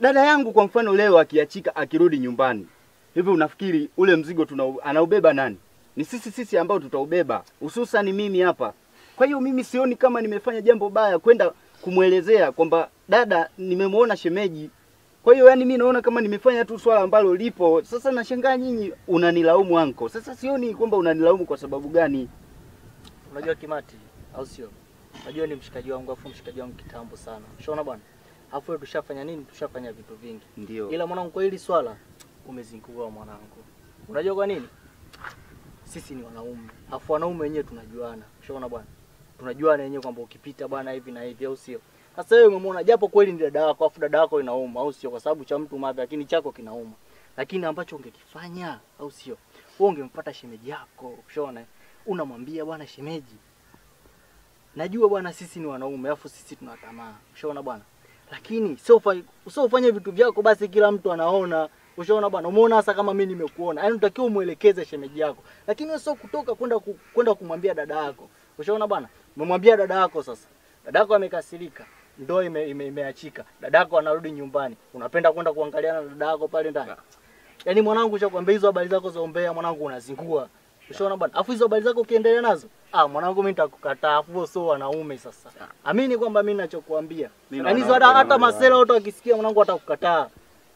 dada yangu, kwa mfano leo akiachika akirudi nyumbani, hivi unafikiri ule mzigo tuna anaubeba nani? Ni sisi sisi ambao tutaubeba, hususan mimi hapa. Kwa hiyo mimi sioni kama nimefanya jambo baya kwenda kumwelezea kwamba dada, nimemwona shemeji kwa hiyo yani mimi naona kama nimefanya tu swala ambalo lipo. Sasa nashangaa nyinyi unanilaumu anko. Sasa sioni kwamba unanilaumu kwa sababu gani. Unajua Kimati, au sio? Unajua ni mshikaji wangu, afu mshikaji wangu kitambo sana. Ushaona bwana? Afu tushafanya nini? Tushafanya vitu vingi. Ndio. Ila mwanangu, kwa hili swala umezingua mwanangu. Unajua kwa nini? Sisi ni wanaume. Afu wanaume wenyewe tunajuana. Ushaona bwana? Tunajuana wenyewe kwamba ukipita bwana hivi na hivi, au sio? Sasa wewe umemwona japo kweli ni dada yako, afu dada yako inauma, au sio? Kwa sababu cha mtu madha, lakini chako kinauma. Lakini ambacho ungekifanya, au sio? Wewe ungemfuata shemeji yako, ushaona? Unamwambia bwana shemeji, najua bwana sisi ni wanaume, afu sisi tuna tamaa, ushaona bwana? Lakini sio sio ufanye vitu vyako basi kila mtu anaona. Ushaona bwana, umeona hasa kama mimi nimekuona. Yaani unatakiwa umuelekeze shemeji yako. Lakini sio kutoka kwenda kwenda kumwambia dada yako. Ushaona bwana? Umemwambia dada yako sasa. Dada yako amekasirika. Ndoa ime, ime, imeachika. dadako anarudi nyumbani. Unapenda kwenda kuangaliana na dadako pale ndani. Yaani mwanangu cha kwambia hizo habari zako za umbea mwanangu unazingua. Ushaona bwana? Afu hizo habari zako ukiendelea nazo, ah mwanangu mimi nitakukataa. Afu sio wanaume sasa. Amini kwamba mimi ninachokuambia. Yaani hizo hata hata masela wote akisikia mwanangu atakukataa.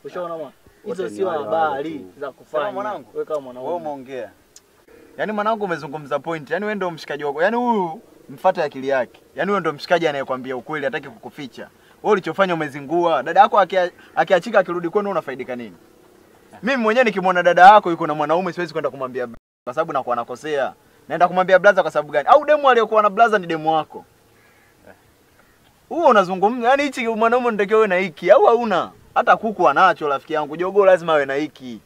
Ushaona bwana? Hizo sio habari za kufanya. mwanangu, Wewe kama Wewe umeongea. Yaani mwanangu umezungumza point. Yaani wewe ndio mshikaji wako. Yaani huyu mfuate akili yake. Yaani wewe ndio mshikaji anayekwambia ukweli, hataki kukuficha. Wewe ulichofanya umezingua. Dada yako akiachika akirudi kwenu unafaidika nini? Mimi mwenyewe nikimwona dada yako yuko na mwanaume siwezi kwenda kumwambia kwa sababu nakuwa nakosea. Naenda kumwambia blaza kwa sababu gani? Au demu aliyokuwa na blaza ni demu wako? Huo unazungumza. Yaani hichi mwanaume ndio wewe na hiki au hauna? Hata kuku anacho rafiki yangu. Jogoo lazima awe na hiki.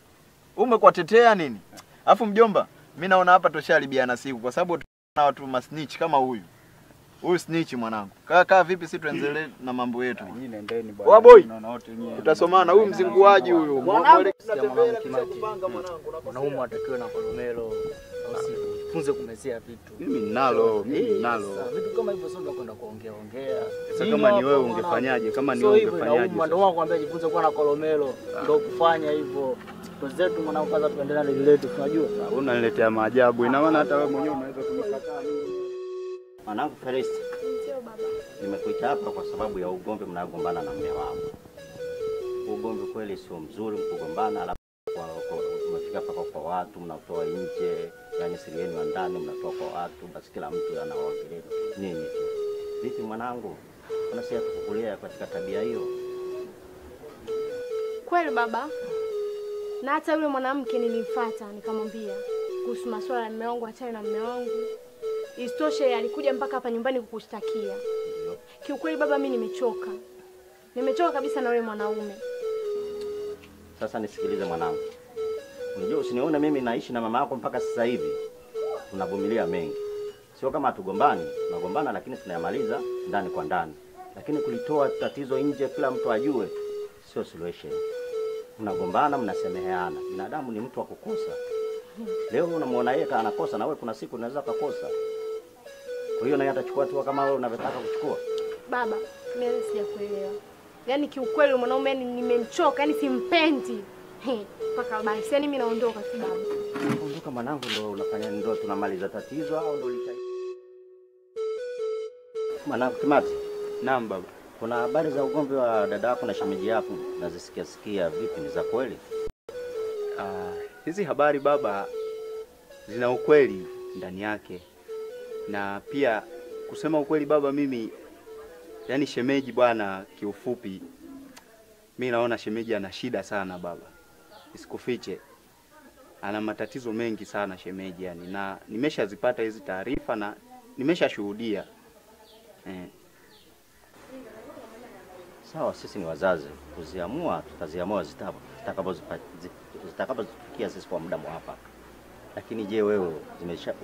Umekuwa tetea nini? Alafu mjomba, mimi naona hapa tusharibiana siku kwa sababu tuna watu masnitch kama huyu. Huyu snitch mwanangu. Kaa kaa vipi si tuendelee na mambo yetu. Wa boy. Tutasomana huyu mzinguaji huyu. Mwanangu, Kimati. atakiwa na kolomelo. Au si jifunze kumezea vitu. Mimi ninalo, mimi Eh, ninalo. Vitu kama hivyo sio ndio kwenda kuongea ongea. Sasa kama ni wewe ungefanyaje? Kama ni wewe ungefanyaje Ndio maana nakwambia jifunze kuwa na kolomelo. Ndio kufanya hivyo. Wenzetu mwanao kaza tuendelee na lile letu, tunajua. Unaniletea maajabu. Ina maana hata wewe mwenyewe unaweza kunikataa mimi. Mwanangu Felix. Ndio baba. nimekuita hapa kwa sababu ya ugomvi mnagombana na mume wangu. Ugomvi kweli sio mzuri mkugombana, kwa watu mnatoa nje, yani siri yenu ya ndani mnatoa kwa watu, basi kila mtu anawaongelea nini tu. Vipi mwanangu, unasikia kukulia katika tabia hiyo? Kweli baba, na hata yule mwanamke nilimfuata nikamwambia kuhusu masuala ya mume wangu, achane na mume wangu. Isitoshe alikuja mpaka hapa nyumbani kukushtakia. Kiukweli baba, mi nimechoka, nimechoka kabisa na yule mwanaume. Sasa nisikilize mwanangu, unajua usiniona mimi naishi na mama yako mpaka sasa hivi, tunavumilia mengi, sio kama hatugombani, tunagombana lakini tunayamaliza ndani kwa ndani, lakini kulitoa tatizo nje kila mtu ajue, sio solution. Mnagombana, mnasemeheana. Binadamu ni mtu wa kukosa. Leo unamwona yeye anakosa, na wewe kuna siku unaweza kukosa. Kwa hiyo naye atachukua hatua kama wewe unavyotaka kuchukua. Baba, mimi sijakuelewa. Yaani kiukweli mwanaume nimemchoka, yani simpendi. He, Mpaka basi, yani mimi naondoka tu baba. Naondoka mwanangu, ndo unafanya ndo tunamaliza tatizo au ndo licha Mwanangu Kimati. Naam baba. Kuna habari za ugomvi wa dada yako na shemeji yako nazisikia sikia, vipi, ni za kweli? Uh, hizi habari baba zina ukweli ndani yake, na pia kusema ukweli baba, mimi yani shemeji bwana, kiufupi mi naona shemeji ana shida sana baba, isikufiche, ana matatizo mengi sana shemeji yani, na nimeshazipata hizi taarifa na nimeshashuhudia eh. Sawa, sisi ni wazazi, kuziamua tutaziamua zitakapozifikia sisi kwa muda mwafaka. Lakini je, wewe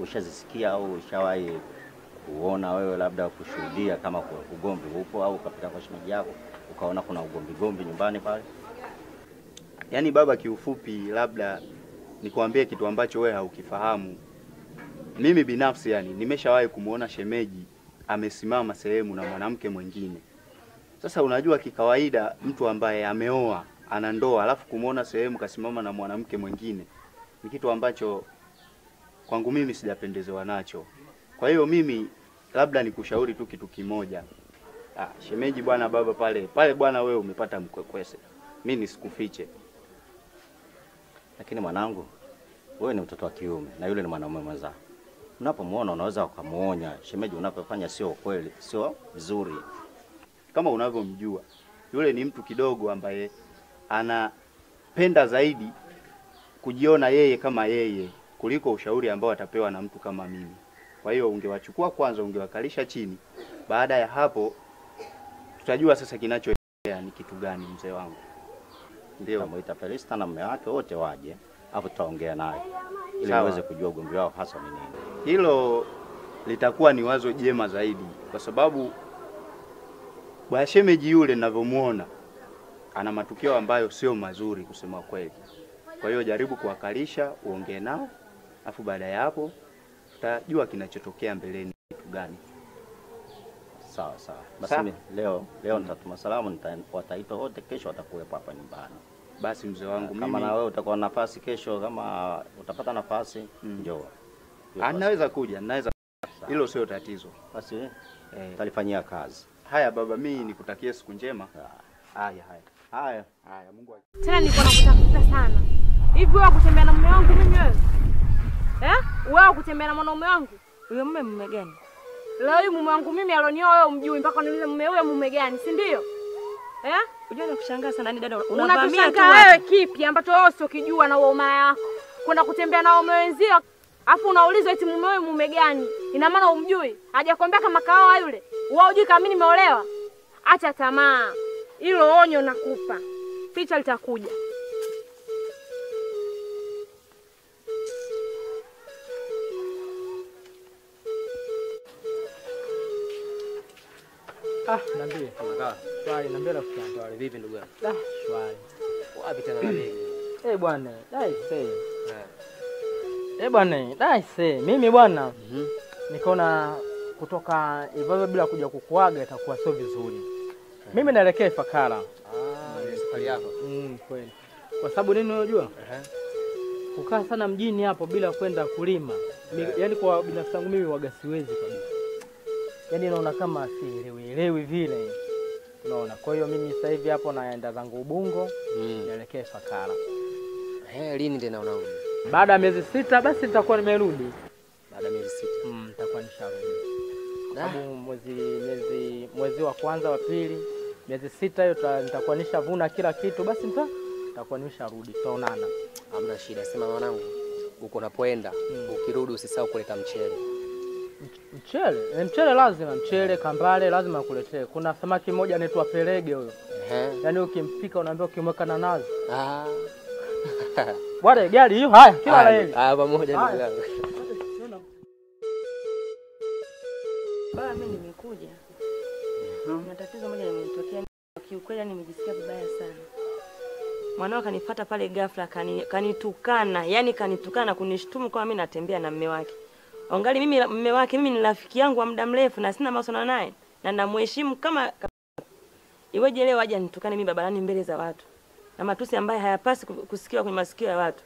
ushazisikia au ushawahi kuona wewe labda kushuhudia kama ugomvi upo au ukapita kwa shemeji yako ukaona kuna ugomvi gomvi nyumbani pale? Yaani baba, kiufupi, labda nikuambie kitu ambacho wewe haukifahamu. Mimi binafsi, yani nimeshawahi kumwona shemeji amesimama sehemu na mwanamke mwingine. Sasa unajua, kikawaida mtu ambaye ameoa ana ndoa, alafu kumwona sehemu kasimama na mwanamke mwingine ni kitu ambacho kwangu mimi sijapendezewa nacho. Kwa hiyo mimi labda nikushauri tu kitu kimoja. Ah, shemeji bwana, baba pale pale bwana, wewe umepata mkwekwese, mimi nisikufiche. Lakini mwanangu, wewe ni mtoto wa kiume na yule ni mwanaume mwenzao. Unapomwona unaweza ukamuonya shemeji, unapofanya sio kweli, sio vizuri. Kama unavyomjua yule ni mtu kidogo ambaye anapenda zaidi kujiona yeye kama yeye kuliko ushauri ambao atapewa na mtu kama mimi. Kwa hiyo ungewachukua kwanza, ungewakalisha chini. Baada ya hapo, tutajua sasa kinachoendelea ni kitu gani, mzee wangu. Ndio. Tamuita Felista na mume wake wote waje, afu tutaongea naye ili aweze kujua ugomvi wao hasa ni nini. Hilo litakuwa ni wazo jema zaidi, kwa sababu bwana shemeji yule ninavyomuona ana matukio ambayo sio mazuri kusema kweli. Kwa hiyo jaribu kuwakalisha, uongee nao, afu baada ya hapo tutajua kinachotokea mbeleni kitu gani. Sawa sawa. Basi Sa? leo leo nitatuma salamu, nita- wataita wote, kesho watakuwepo hapa nyumbani. Basi mzee wangu, kama mimi- na wewe utakuwa na nafasi kesho, kama utapata nafasi mm. njoo. Anaweza kuja, naweza. Hilo sio tatizo. Basi talifanyia kazi. Haya baba, mimi nikutakie siku njema. Haya haya. Haya. Haya, Mungu Tena nilikuwa nakutafuta sana. Hivi wewe kutembea na mume wangu mimi wewe? Eh? Wewe kutembea na mwanaume wangu? Huyo mume mume gani? Leo hii mume wangu mimi alionioa wewe umjui mpaka niulize mume huyo mume gani, si ndio? Eh? Unajua nakushangaa sana ni dada unavamia tu wewe kipi ambacho wewe usiokijua na uoma yako. Kwenda kutembea na waume wenzio, afu unaulizwa eti mume wewe mume gani? Ina maana umjui? Hajakwambia kama kaoa yule. Wewe hujui kama mimi nimeolewa? Acha tamaa. Hilo onyo nakupa. Picha litakuja. Ah, niambie. Shwari, niambie rafiki yangu. Shwari, vipi ndugu yangu? Ah, shwari. Wapi tena na mimi? Eh bwana, dai say. Eh bwana, dai say. Mimi bwana nikaona kutoka hivyo bila kuja kukuaga itakuwa sio vizuri. Mimi naelekea Ifakara. Ah, safari yako. Mm, kweli. Kwa sababu nini unajua? Kukaa sana mjini hapo bila kwenda kulima. Mi- Yaani kwa binafsi yangu mimi waga siwezi kabisa. Yaani naona kama sielewielewi vile. Unaona. Kwa hiyo mimi sasa hivi hapo naenda zangu Ubungo, nielekee mm. Sakara. Eh, lini tena unarudi? Baada ya miezi sita basi nitakuwa nimerudi. Baada ya miezi sita. Mm, nitakuwa nisharudi. Sababu mwezi mwezi mwezi wa kwanza wa pili miezi sita hiyo nitakuwa nishavuna kila kitu basi nita nitakuwa nisharudi tutaonana. Hamna shida, sema mwanangu, uko unapoenda ukirudi usisahau kuleta mchele. Mchele, e, mchele lazima, mchele kambale lazima akuletee. Kuna samaki mmoja anaitwa Perege huyo. Yaani ukimpika unaambia ukimweka na nazi. Ah. Bwana gari hiyo haya kila la heri. haya, pamoja ndugu yangu. Baba, mimi nimekuja na tatizo moja limenitokea. Kiukweli yani nimejisikia vibaya sana. Mwanao kanifuata pale ghafla, kani, kanitukana yani kanitukana kunishtumu kama mimi natembea na mume wake. Angali mimi mume wake mimi ni rafiki yangu wa muda mrefu na sina mawasiliano naye na namheshimu kama iweje leo aje nitukane mimi barabarani mbele za watu na matusi ambayo hayapasi kusikiwa kwenye masikio ya watu.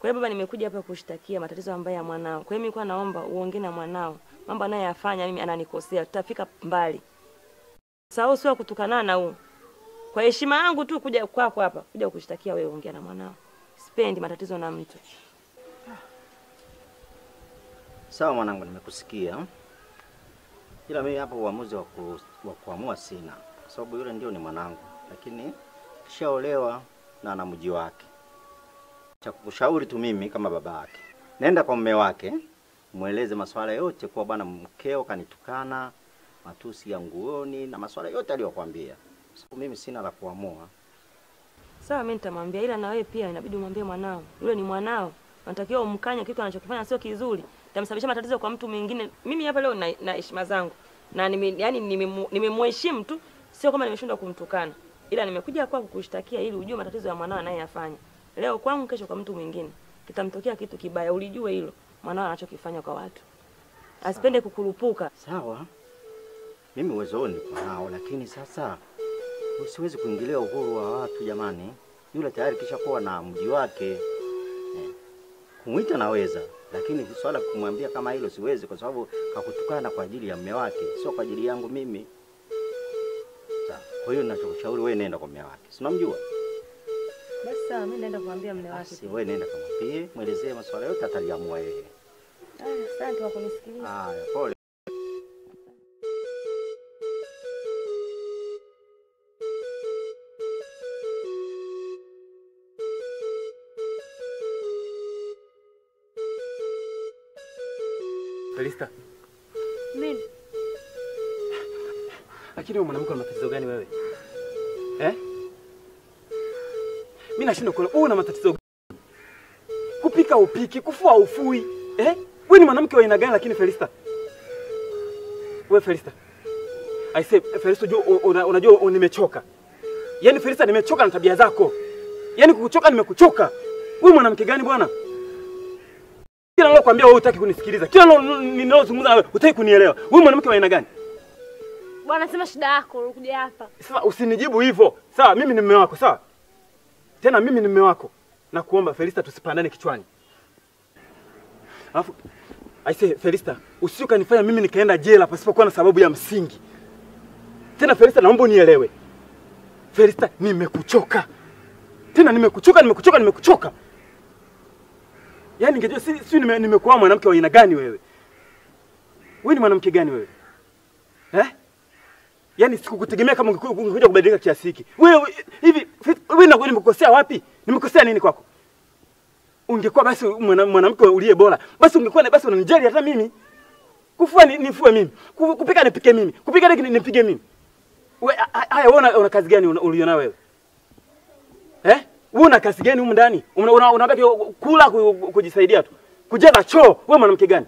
Kwa hiyo baba, nimekuja hapa kushtakia matatizo ambayo ya mwanao. Kwa hiyo mimi nilikuwa naomba uongee na mwanao, mambo anayoyafanya mimi ananikosea, tutafika mbali. Sasa sio kutukana na huu. Kwa heshima yangu tu kuja kwako hapa, kuja kushtakia wewe, ongea na mwanao. Sipendi matatizo na mtu. Sawa mwanangu, nimekusikia, ila mimi hapo uamuzi wa, ku, wa kuamua sina, kwa sababu yule ndio ni mwanangu, lakini kishaolewa na ana mji wake. Cha kukushauri tu mimi kama baba yake, nenda kwa mume wake, mweleze masuala yote, kuwa bwana, mkeo kanitukana, matusi ya nguoni na masuala yote aliyokuambia, kwa sababu mimi sina la kuamua. Sawa, mimi nitamwambia, ila na wewe pia inabidi umwambie mwanao. Yule ni mwanao. Unatakiwa umkanye kitu anachokifanya sio kizuri, itamsababisha matatizo kwa mtu mwingine. Mimi hapa leo na heshima zangu na nime, yani nimemheshimu tu, sio kama nimeshindwa kumtukana, ila nimekuja kwako kushtakia ili ujue matatizo ya mwanao anayeyafanya leo kwangu, kesho kwa mtu mwingine kitamtokea kitu kibaya. Ulijue hilo mwanao anachokifanya kwa watu, asipende kukurupuka. Sawa, mimi uwezo niko nao, lakini sasa usiwezi kuingilia uhuru wa watu jamani. Yule tayari kisha kuwa na mji wake eh. Kumwita naweza, lakini swala kumwambia kama hilo siwezi, kwa sababu kakutukana kwa ajili ya mme wake, sio kwa ajili yangu mimi. Sawa. Kwa hiyo ninachokushauri wewe, nenda kwa mme wake, si unamjua? Basi sawa, mimi naenda kumwambia mume wake. Basi wewe nenda kamwambie, mwelezee masuala yote, ataliamua yeye. Asante kwa kunisikiliza. Haya, pole. Lakini wewe mwanamke una matatizo gani wewe? Eh? Mimi nashindwa kuelewa. Wewe una matatizo gani? Kupika upiki, kufua ufui. Eh? Wewe ni mwanamke wa aina gani lakini Felista? Wewe Felista. I say Felista unajua una, nimechoka. Yaani Felista nimechoka na tabia zako. Yaani kukuchoka nimekuchoka. Wewe mwanamke gani bwana? Kila nalokuambia wewe hutaki kunisikiliza. Kila nalo- ninalozungumza na wewe hutaki kunielewa. Wewe mwanamke wa aina gani? Bwana, sema shida yako, ulikuja hapa. Sasa usinijibu hivyo. Sawa, mimi ni mume wako, sawa? Tena mimi ni mume wako. Na kuomba Felista tusipandane kichwani. Alafu I say Felista, usije kanifanya mimi nikaenda jela pasipokuwa na sababu ya msingi. Tena Felista, naomba unielewe. Felista, nimekuchoka. Tena nimekuchoka, nimekuchoka, nimekuchoka. Yaani ningejua si, si nime, nimekuwa mwanamke wa aina gani wewe? Wewe ni mwanamke gani wewe? Eh? Yaani sikukutegemea kama ungeku- ungekuja kubadilika kiasi hiki. Wewe hivi wewe na nimekukosea wapi? Nimekosea nini kwako? Ungekuwa basi mwanamke uliye bora. Basi ungekuwa na- basi unanijali hata mimi. Kufua ni, nifue mimi. Ku- Kupika nipike mimi. Kupika deki nipige mimi. We, a- a- haya wewe una, kazi gani uliona wewe? Eh? Wewe una kazi gani humu ndani? Una, una, unabaki kula ku- ku- kujisaidia tu. Kujaza choo. Wewe mwanamke gani?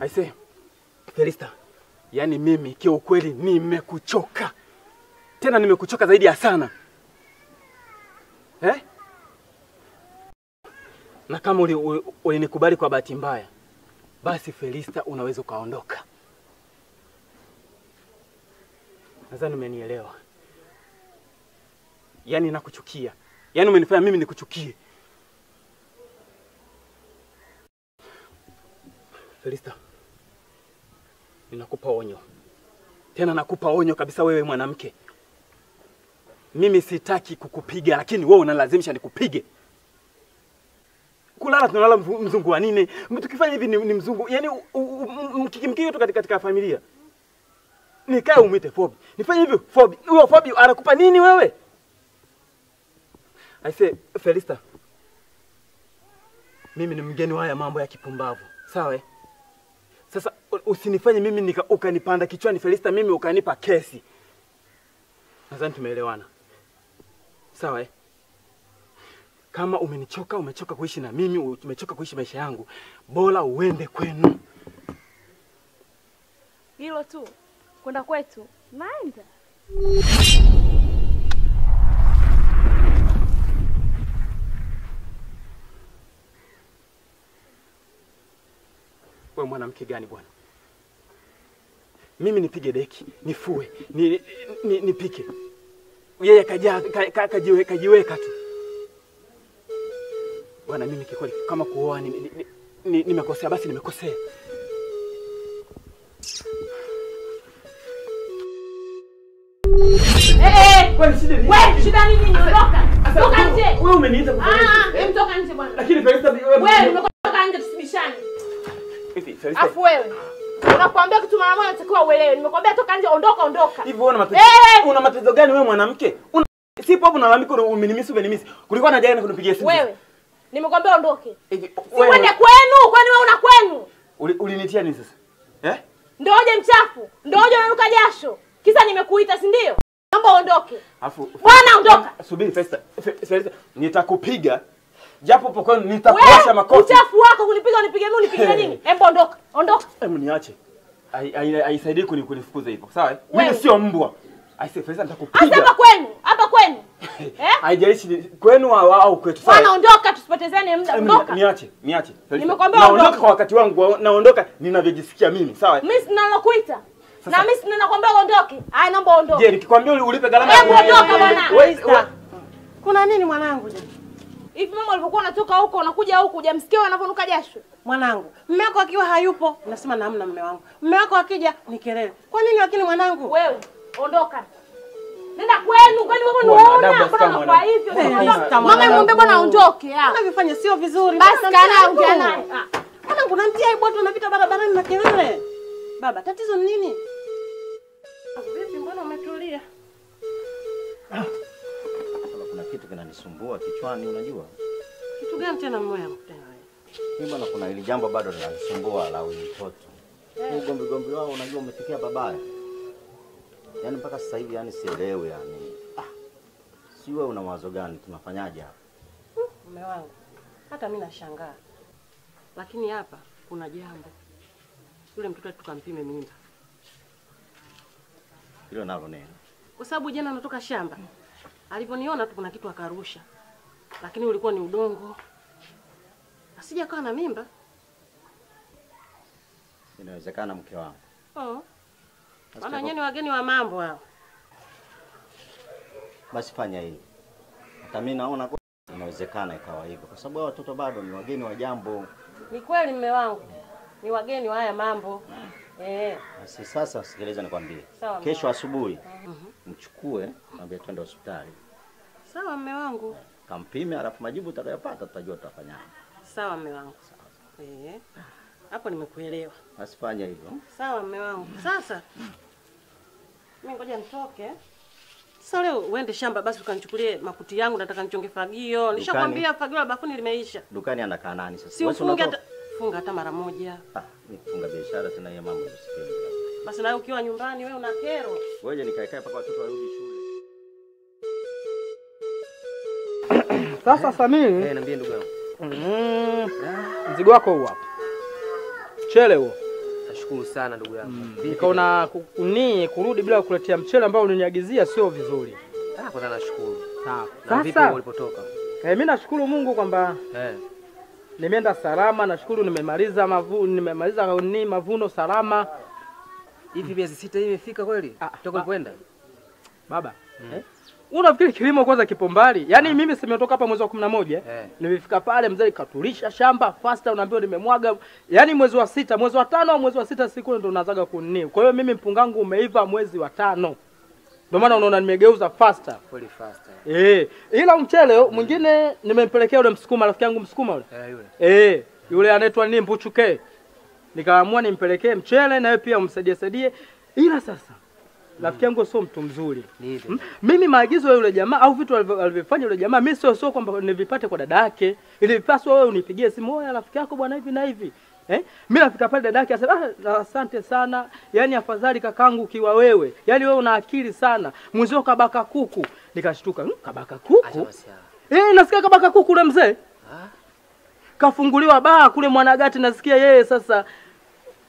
I say, Felista, yaani mimi kiukweli nimekuchoka. Tena nimekuchoka zaidi ya sana. Eh? Na kama uli- uli- ulinikubali kwa bahati mbaya, basi Felista unaweza ukaondoka. Nadhani umenielewa. Yaani nakuchukia. Yaani umenifanya mimi nikuchukie. Felista, ninakupa onyo. Tena nakupa onyo kabisa wewe mwanamke. Mimi sitaki kukupiga lakini wewe unalazimisha nikupige. Kulala tunalala mzungu wa nini? Tukifanya hivi ni, ni mzungu. U- mkikimkio tu katika, familia. Nikae umwite Fobi. Nifanye hivi Fobi. Huyo Fobi anakupa nini wewe? I say Felista. Mimi ni mgeni wa haya mambo ya kipumbavu. Sawa eh? Sasa usinifanye mimi nika, ukanipanda kichwani Felista, mimi ukanipa kesi. Nadhani tumeelewana. Sawa eh? Kama umenichoka, umechoka kuishi na mimi, umechoka kuishi maisha yangu, bora uende kwenu. Hilo tu. Kwenda kwetu. Naenda. Wewe mwanamke gani bwana? Mimi nipige deki, nifue, ni, ni, nipike. Yeye kaja ka, ka, kajiwe, kajiweka tu. Bwana mimi kikweli kama kuoa ni, ni, ni, ni, nimekosea basi nimekosea. Eh, eh. Wewe shida nini? Ondoka. Toka nje. Wewe umeniita kufanya nini? hivi, hem toka nje bwana. Lakini Felista wewe nje tusibishane. Afu wewe. Unakwambia kitu mara moja natakiwa uelewe. Nimekwambia toka nje, ondoka, ondoka. hivi wewe una matatizo hey! una matatizo gani wewe mwanamke? Una sipo hapo unalalamika una- umenimisi umenimisi. Kulikuwa na jana kunipigia simu. Wewe. Nimekwambia ondoke. Hivi uende kwenu, kwani wewe una kwenu? uli- ulinitia nini sasa? Eh? Ndoje mchafu. ndoje unanuka jasho. Kisa nimekuita, si ndio? Naomba uondoke. Afu Bwana ondoka. Subiri Festa, Festa, nitakupiga japo upo kwenu nitakuosha Wewe, makofi. Uchafu wako kunipiga unipige mimi unipige nini? Hebu ondoka. Ondoka. Hebu niache. Hai- hai- Haisaidii kuni kunifukuza hivyo. Sawa? Mimi sio mbwa. Aise Hasa nitakupiga. hapa kwenu, hapa kwenu. Eh? Haijalishi kwenu au, au kwetu. Sawa? Bwana ondoka tusipotezane muda. Ondoka. Niache, niache. Nimekwambia ondoka. Naondoka kwa wakati wangu, naondoka ninavyojisikia mimi. Sawa? Mimi sina la kuita. Na mimi sina nakwambia uondoke. Haya naomba uondoke. Je, nikikwambia ulipe gharama ya ondoka bwana. Kuna nini mwanangu? Hivi mama alipokuwa anatoka huko anakuja huku hujamsikia anavonuka jasho? Mwanangu, mume wako akiwa hayupo, nasema namna mume wangu. Mume wako akija ni kelele. Kwa nini lakini mwanangu? Wewe ondoka. Nenda kwenu, kwani wewe unaona mbona kwa hivyo? Mama mwambie bwana aondoke. ah. Unavyofanya sio vizuri. Basi unamtia ongea naye. Ah. Mwanangu, unamtia aibu watu wanapita barabarani na kelele. Baba, tatizo ni nini? Vipi, mbona umetulia? Kitu kinanisumbua kichwani, unajua Kitu gani tena mmoja wangu tena? mimi bwana, kuna hili jambo bado linanisumbua la huyu mtoto huu gombi gombi wao, unajua umefikia babaya, yaani mpaka sasa hivi yani sielewi yani. Ah, si wewe una mawazo gani? Tunafanyaje hapa? Mme wangu, hata mimi nashangaa, lakini hapa kuna jambo. Yule mtoto tukampime mimba, Hilo nalo neno kwa sababu jana anatoka shamba, alivyoniona tu kuna kitu akarusha, lakini ulikuwa ni udongo, asija kawa na mimba. inawezekana, mke wangu. Oh, maana wenyewe ni wageni wa mambo hao. Basi fanya hivi, hata mimi naona kwa- inawezekana ikawa hivyo, kwa sababu watoto bado ni wageni wa jambo. Ni kweli mme wangu, ni wageni wa haya mambo eh. Basi sasa, sikiliza nikwambie, Sawa, kesho asubuhi Mhm. mchukue, mwambie twende hospitali Sawa mume wangu, kampime, alafu majibu utakayopata tutajua tutafanyaje. sawa mume wangu. Eh, hapo nimekuelewa. Basi fanya hivyo. Sawa mume wangu. Sasa mimi ngoja nitoke. Sasa leo uende shamba basi ukanichukulie makuti yangu, nataka nichonge fagio. Nishakwambia fagio la bafuni limeisha. Dukani anakaa nani sasa? Si ufunge funga hata mara moja. Ah, kufunga biashara tena hiyo mambo usipendi. Basi na ukiwa nyumbani wewe una kero. Ngoja nikae kae mpaka watoto warudi shule. Sasa Samiri, Eh, niambie ndugu yangu. mm, mzigo wako huu hapa, mchele huo. Nashukuru sana ndugu yangu. Mm. Nikaona kunii kurudi bila kukuletea mchele ambao uliniagizia sio vizuri. Ah, kwanza nashukuru. Sawa. Na vipi Sasa ulipotoka? eh, mimi nashukuru Mungu kwamba Eh. Nimeenda salama. Nashukuru nimemaliza mavuno, nimemaliza ni mavuno salama. Hivi miezi sita hii imefika kweli? Toka kwenda Baba, mm. eh? Unafikiri kilimo kwanza kipo mbali? Yaani mimi simetoka hapa mwezi wa kumi na moja Eh. nimefika pale mzee katulisha shamba fasta, unaambiwa nimemwaga, yaani mwezi wa sita, mwezi wa tano au mwezi wa sita siku ndo unazaga kunini. Kwa hiyo mimi mpungangu umeiva mwezi wa tano, ndio maana unaona nimegeuza faster. Kweli faster. Eh, ila mchele mm. mwingine nimempelekea yule msukuma, rafiki yangu msukuma yule. Eh, yule. Eh, yule anaitwa nini Mbuchuke. Nikaamua nimpelekee mchele na yeye pia umsaidie saidie. Ila sasa rafiki yangu sio mtu mzuri. Mm, Mimi maagizo ya yule jamaa au vitu alivyofanya yule jamaa mimi sio sio kwamba nivipate kwa dada yake. Ilipaswa wewe unipigie simu, "Oya rafiki yako bwana hivi na hivi." Eh? Mimi nafika pale dada yake asema, "Ah, asante sana. Yaani afadhali kakangu ukiwa wewe. Yaani wewe una akili sana. Mwenzio kabaka kuku." Nikashtuka, "Hmm, kabaka kuku?" Eh, nasikia kabaka kuku ule mzee. Kafunguliwa baa kule Mwanagati nasikia yeye sasa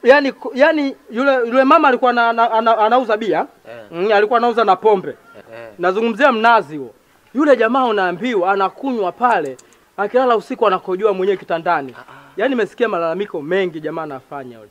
yani yani yule yule mama alikuwa na, na, ana, anauza bia Eh. mm, alikuwa anauza na pombe Eh. nazungumzia mnazi huo yule jamaa unaambiwa anakunywa pale akilala usiku anakojua mwenyewe kitandani Yaani nimesikia malalamiko mengi jamaa anafanya yule.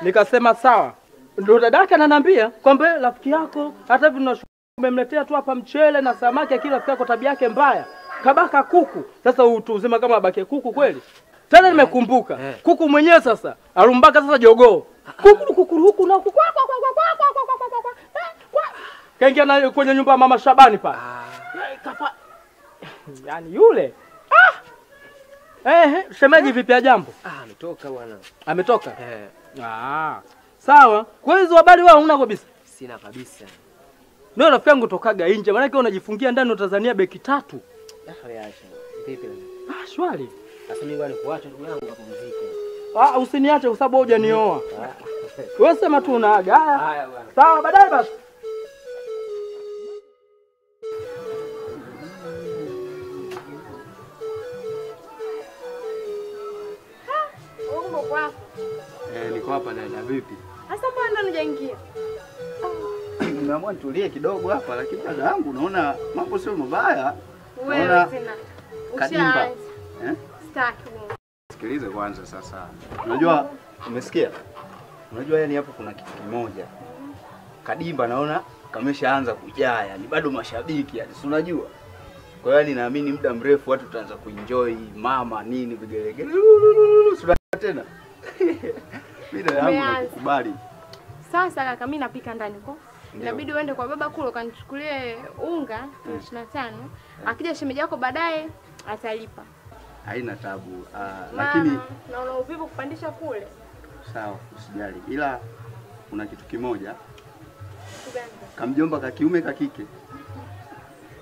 Nikasema sawa. Ndio dadake ananiambia kwamba rafiki yako hata hivi umemletea tu hapa mchele na samaki, akila rafiki yako tabia yake mbaya. Kabaka kuku. Sasa utu uzima kama abake kuku kweli? Tena nimekumbuka. Kuku mwenyewe sasa arumbaka sasa jogoo. Kuku kuku huku na kuku kwa kwa kwa Kaingia na kwenye nyumba ya Mama Shabani pale. Yaani yule. Ah! Eh shemeji vipi ya jambo Ah, ametoka bwana. ametoka? Eh, ah sawa. Kwa hizo habari wewe huna kabisa? Sina kabisa. ndio rafiki yangu tokaga nje maana unajifungia ndani Tanzania beki tatu. Ah, acha. Vipi? Leo? ah shwari. Sasa mimi bwana kuacha ndugu yangu kapumzike. ah usiniache kwa sababu hujanioa. Wewe sema tu unaaga. Haya. Sawa baadaye basi uko hapo. Eh, niko hapa dada, vipi? Sasa mbona ndo unajaingia? Nimeamua nitulie kidogo hapa, lakini dada yangu naona mambo sio mabaya. Wewe tena. kadimba. Eh? Sitaki. Sikilize kwanza sasa. Unajua, umesikia? Unajua yani hapo kuna kitu kimoja. Kadimba naona kameshaanza kujaa, yani bado mashabiki yani, si unajua? Kwa hiyo yani naamini muda mrefu watu tutaanza kuenjoy mama nini vigelegele. Sura tena. Mimi dada yangu nakukubali. Sasa kaka, mimi napika ndani huko. Inabidi uende kwa baba kule ukanichukulie unga kilo 25. Akija shemeji yako baadaye atalipa. Haina tabu. Uh, lakini na una uvivu kupandisha kule. sawa, usijali. Ila kuna kitu kimoja, kamjomba ka kiume ka kike.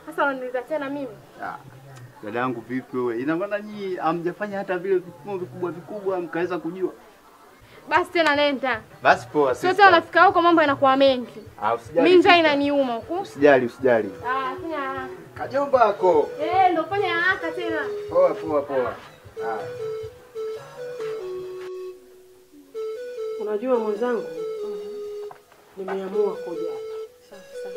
Sasa unaniuliza tena mimi? Ah, Dada yangu vipi wewe? Ina maana nyinyi hamjafanya hata vile vipimo vikubwa vikubwa mkaweza kujua? Basi tena nenda. Basi poa sisi. sister. unafika nafika huko mambo yanakuwa mengi. Ah, usijali. Mimi njaa inaniuma huku. Usijali, usijali. Ah, fanya haraka. Kajomba yako. Eh, ndo fanya haraka tena. Poa poa poa. Ah. Unajua mwenzangu, nimeamua kuja hapa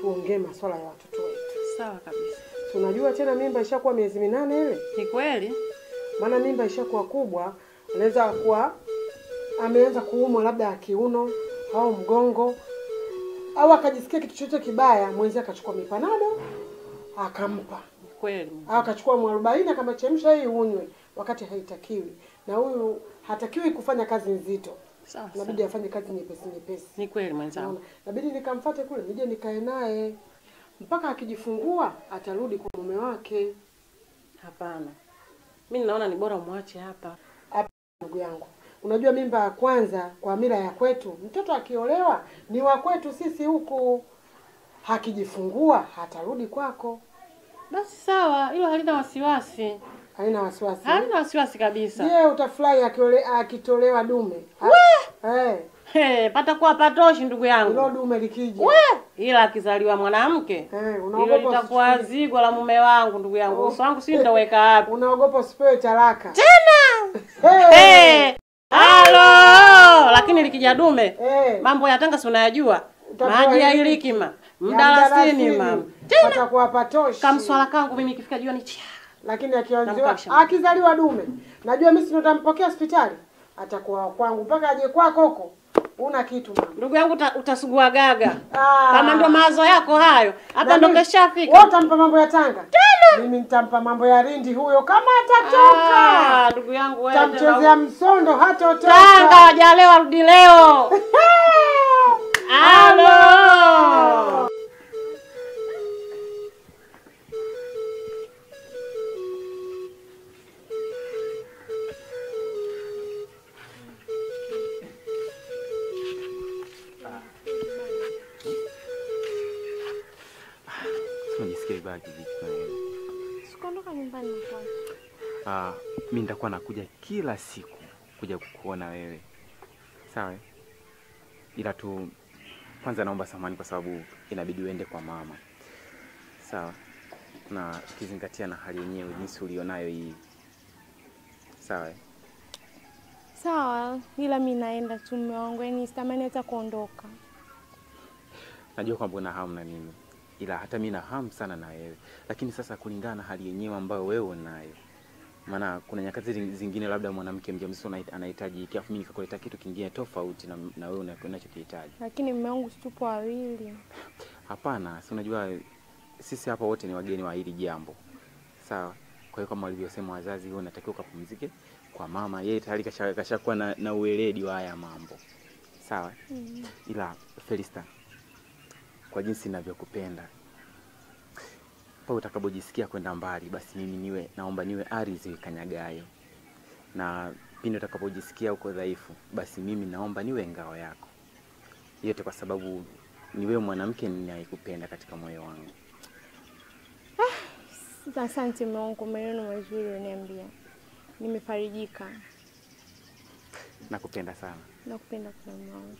tuongee masuala ya watoto wetu. Sawa kabisa. Si unajua tena mimba ishakuwa miezi minane ile? Ni kweli? Maana mimba ishakuwa kubwa, inaweza kuwa ameanza kuumwa labda ya kiuno au mgongo au akajisikia kitu chochote kibaya, mwenzi akachukua mipanado akampa, kweli. au akachukua mwarobaini akamba chemsha hii unywe, wakati haitakiwi. Na huyu hatakiwi kufanya kazi nzito, Sawa. inabidi afanye kazi nyepesi nyepesi. Ni kweli mwenzangu. Inabidi nikamfate kule nije nikae naye mpaka akijifungua atarudi kwa mume wake. Hapana. Mimi naona ni bora umwache hapa. Hapa ndugu yangu, unajua mimba ya kwanza kwa mila ya kwetu, mtoto akiolewa ni wa kwetu sisi huku, hakijifungua hatarudi kwako. Basi sawa, hilo halina wasiwasi. Haina wasiwasi. Halina wasiwasi kabisa. Je, utafurahi akiole, akitolewa dume? Eh, Hey, pata kuwa patoshi ndugu yangu. hilo dume likija. We, ila akizaliwa mwanamke Eh, hilo unaogopa litakuwa zigo la mume wangu ndugu yangu. Uso wangu si nitaweka wapi? Unaogopa usipewe talaka. Tena. Hey! Hey! Halo! Lakini likija dume, Eh, mambo ya Tanga si unayajua? Maji ya iliki. ilikima, mdalasini mama. tena patoshi. Kamswala kangu mimi ikifika jioni chia. lakini akianziwa akizaliwa dume, najua mimi si ndo nitampokea hospitali, atakuwa kwangu mpaka aje kwako huko. Una kitu mama. Ndugu yangu uta, utasugua gaga. Ah. Kama ndo mawazo yako hayo, hapa ndo keshafika. Wewe utampa mambo ya Tanga tena, mimi nitampa mambo ya rindi huyo, kama atatoka Ah, ndugu yangu wewe. tamchezea msondo hata utoka Tanga wajalewa rudi leo. Halo. Na wewe. Sikuondoka nyumbani kwanza. Ah, mimi nitakuwa nakuja kila siku kuja kukuona wewe. Sawa? Ila tu kwanza naomba samani kwa sababu inabidi uende kwa mama. Sawa? Na ukizingatia na hali yenyewe jinsi ulionayo hii. Sawa? Sawa, ila mi naenda tu mume wangu, yani sitamani hata kuondoka. Najua kwamba una hamu na mimi, ila hata mimi na hamu sana na wewe, lakini sasa kulingana na hali yenyewe ambayo wewe unayo, maana kuna nyakati zingine labda mwanamke mjamzito anahitaji hiki, afu mimi nikakuleta kitu kingine tofauti na, na wewe unachokihitaji. Lakini mume wangu si tupo wawili. Hapana, si unajua sisi hapa wote ni wageni wa hili jambo, sawa? Kwa hiyo kama walivyosema wazazi, wewe unatakiwa ukapumzike kwa mama, yeye tayari kashakuwa kasha na, na uweledi wa haya mambo, sawa? Mm. ila Felista, kwa jinsi ninavyokupenda pa utakapojisikia kwenda mbali, basi mimi niwe naomba niwe ardhi kanyagayo, na pindi utakapojisikia uko dhaifu, basi mimi naomba niwe ngao yako. Yote kwa sababu ni wewe mwanamke ninayekupenda katika moyo wangu. Asante mume wangu, maneno mazuri uniambia. Nimefarijika. Nakupenda sana. Nakupenda kwa mume wangu.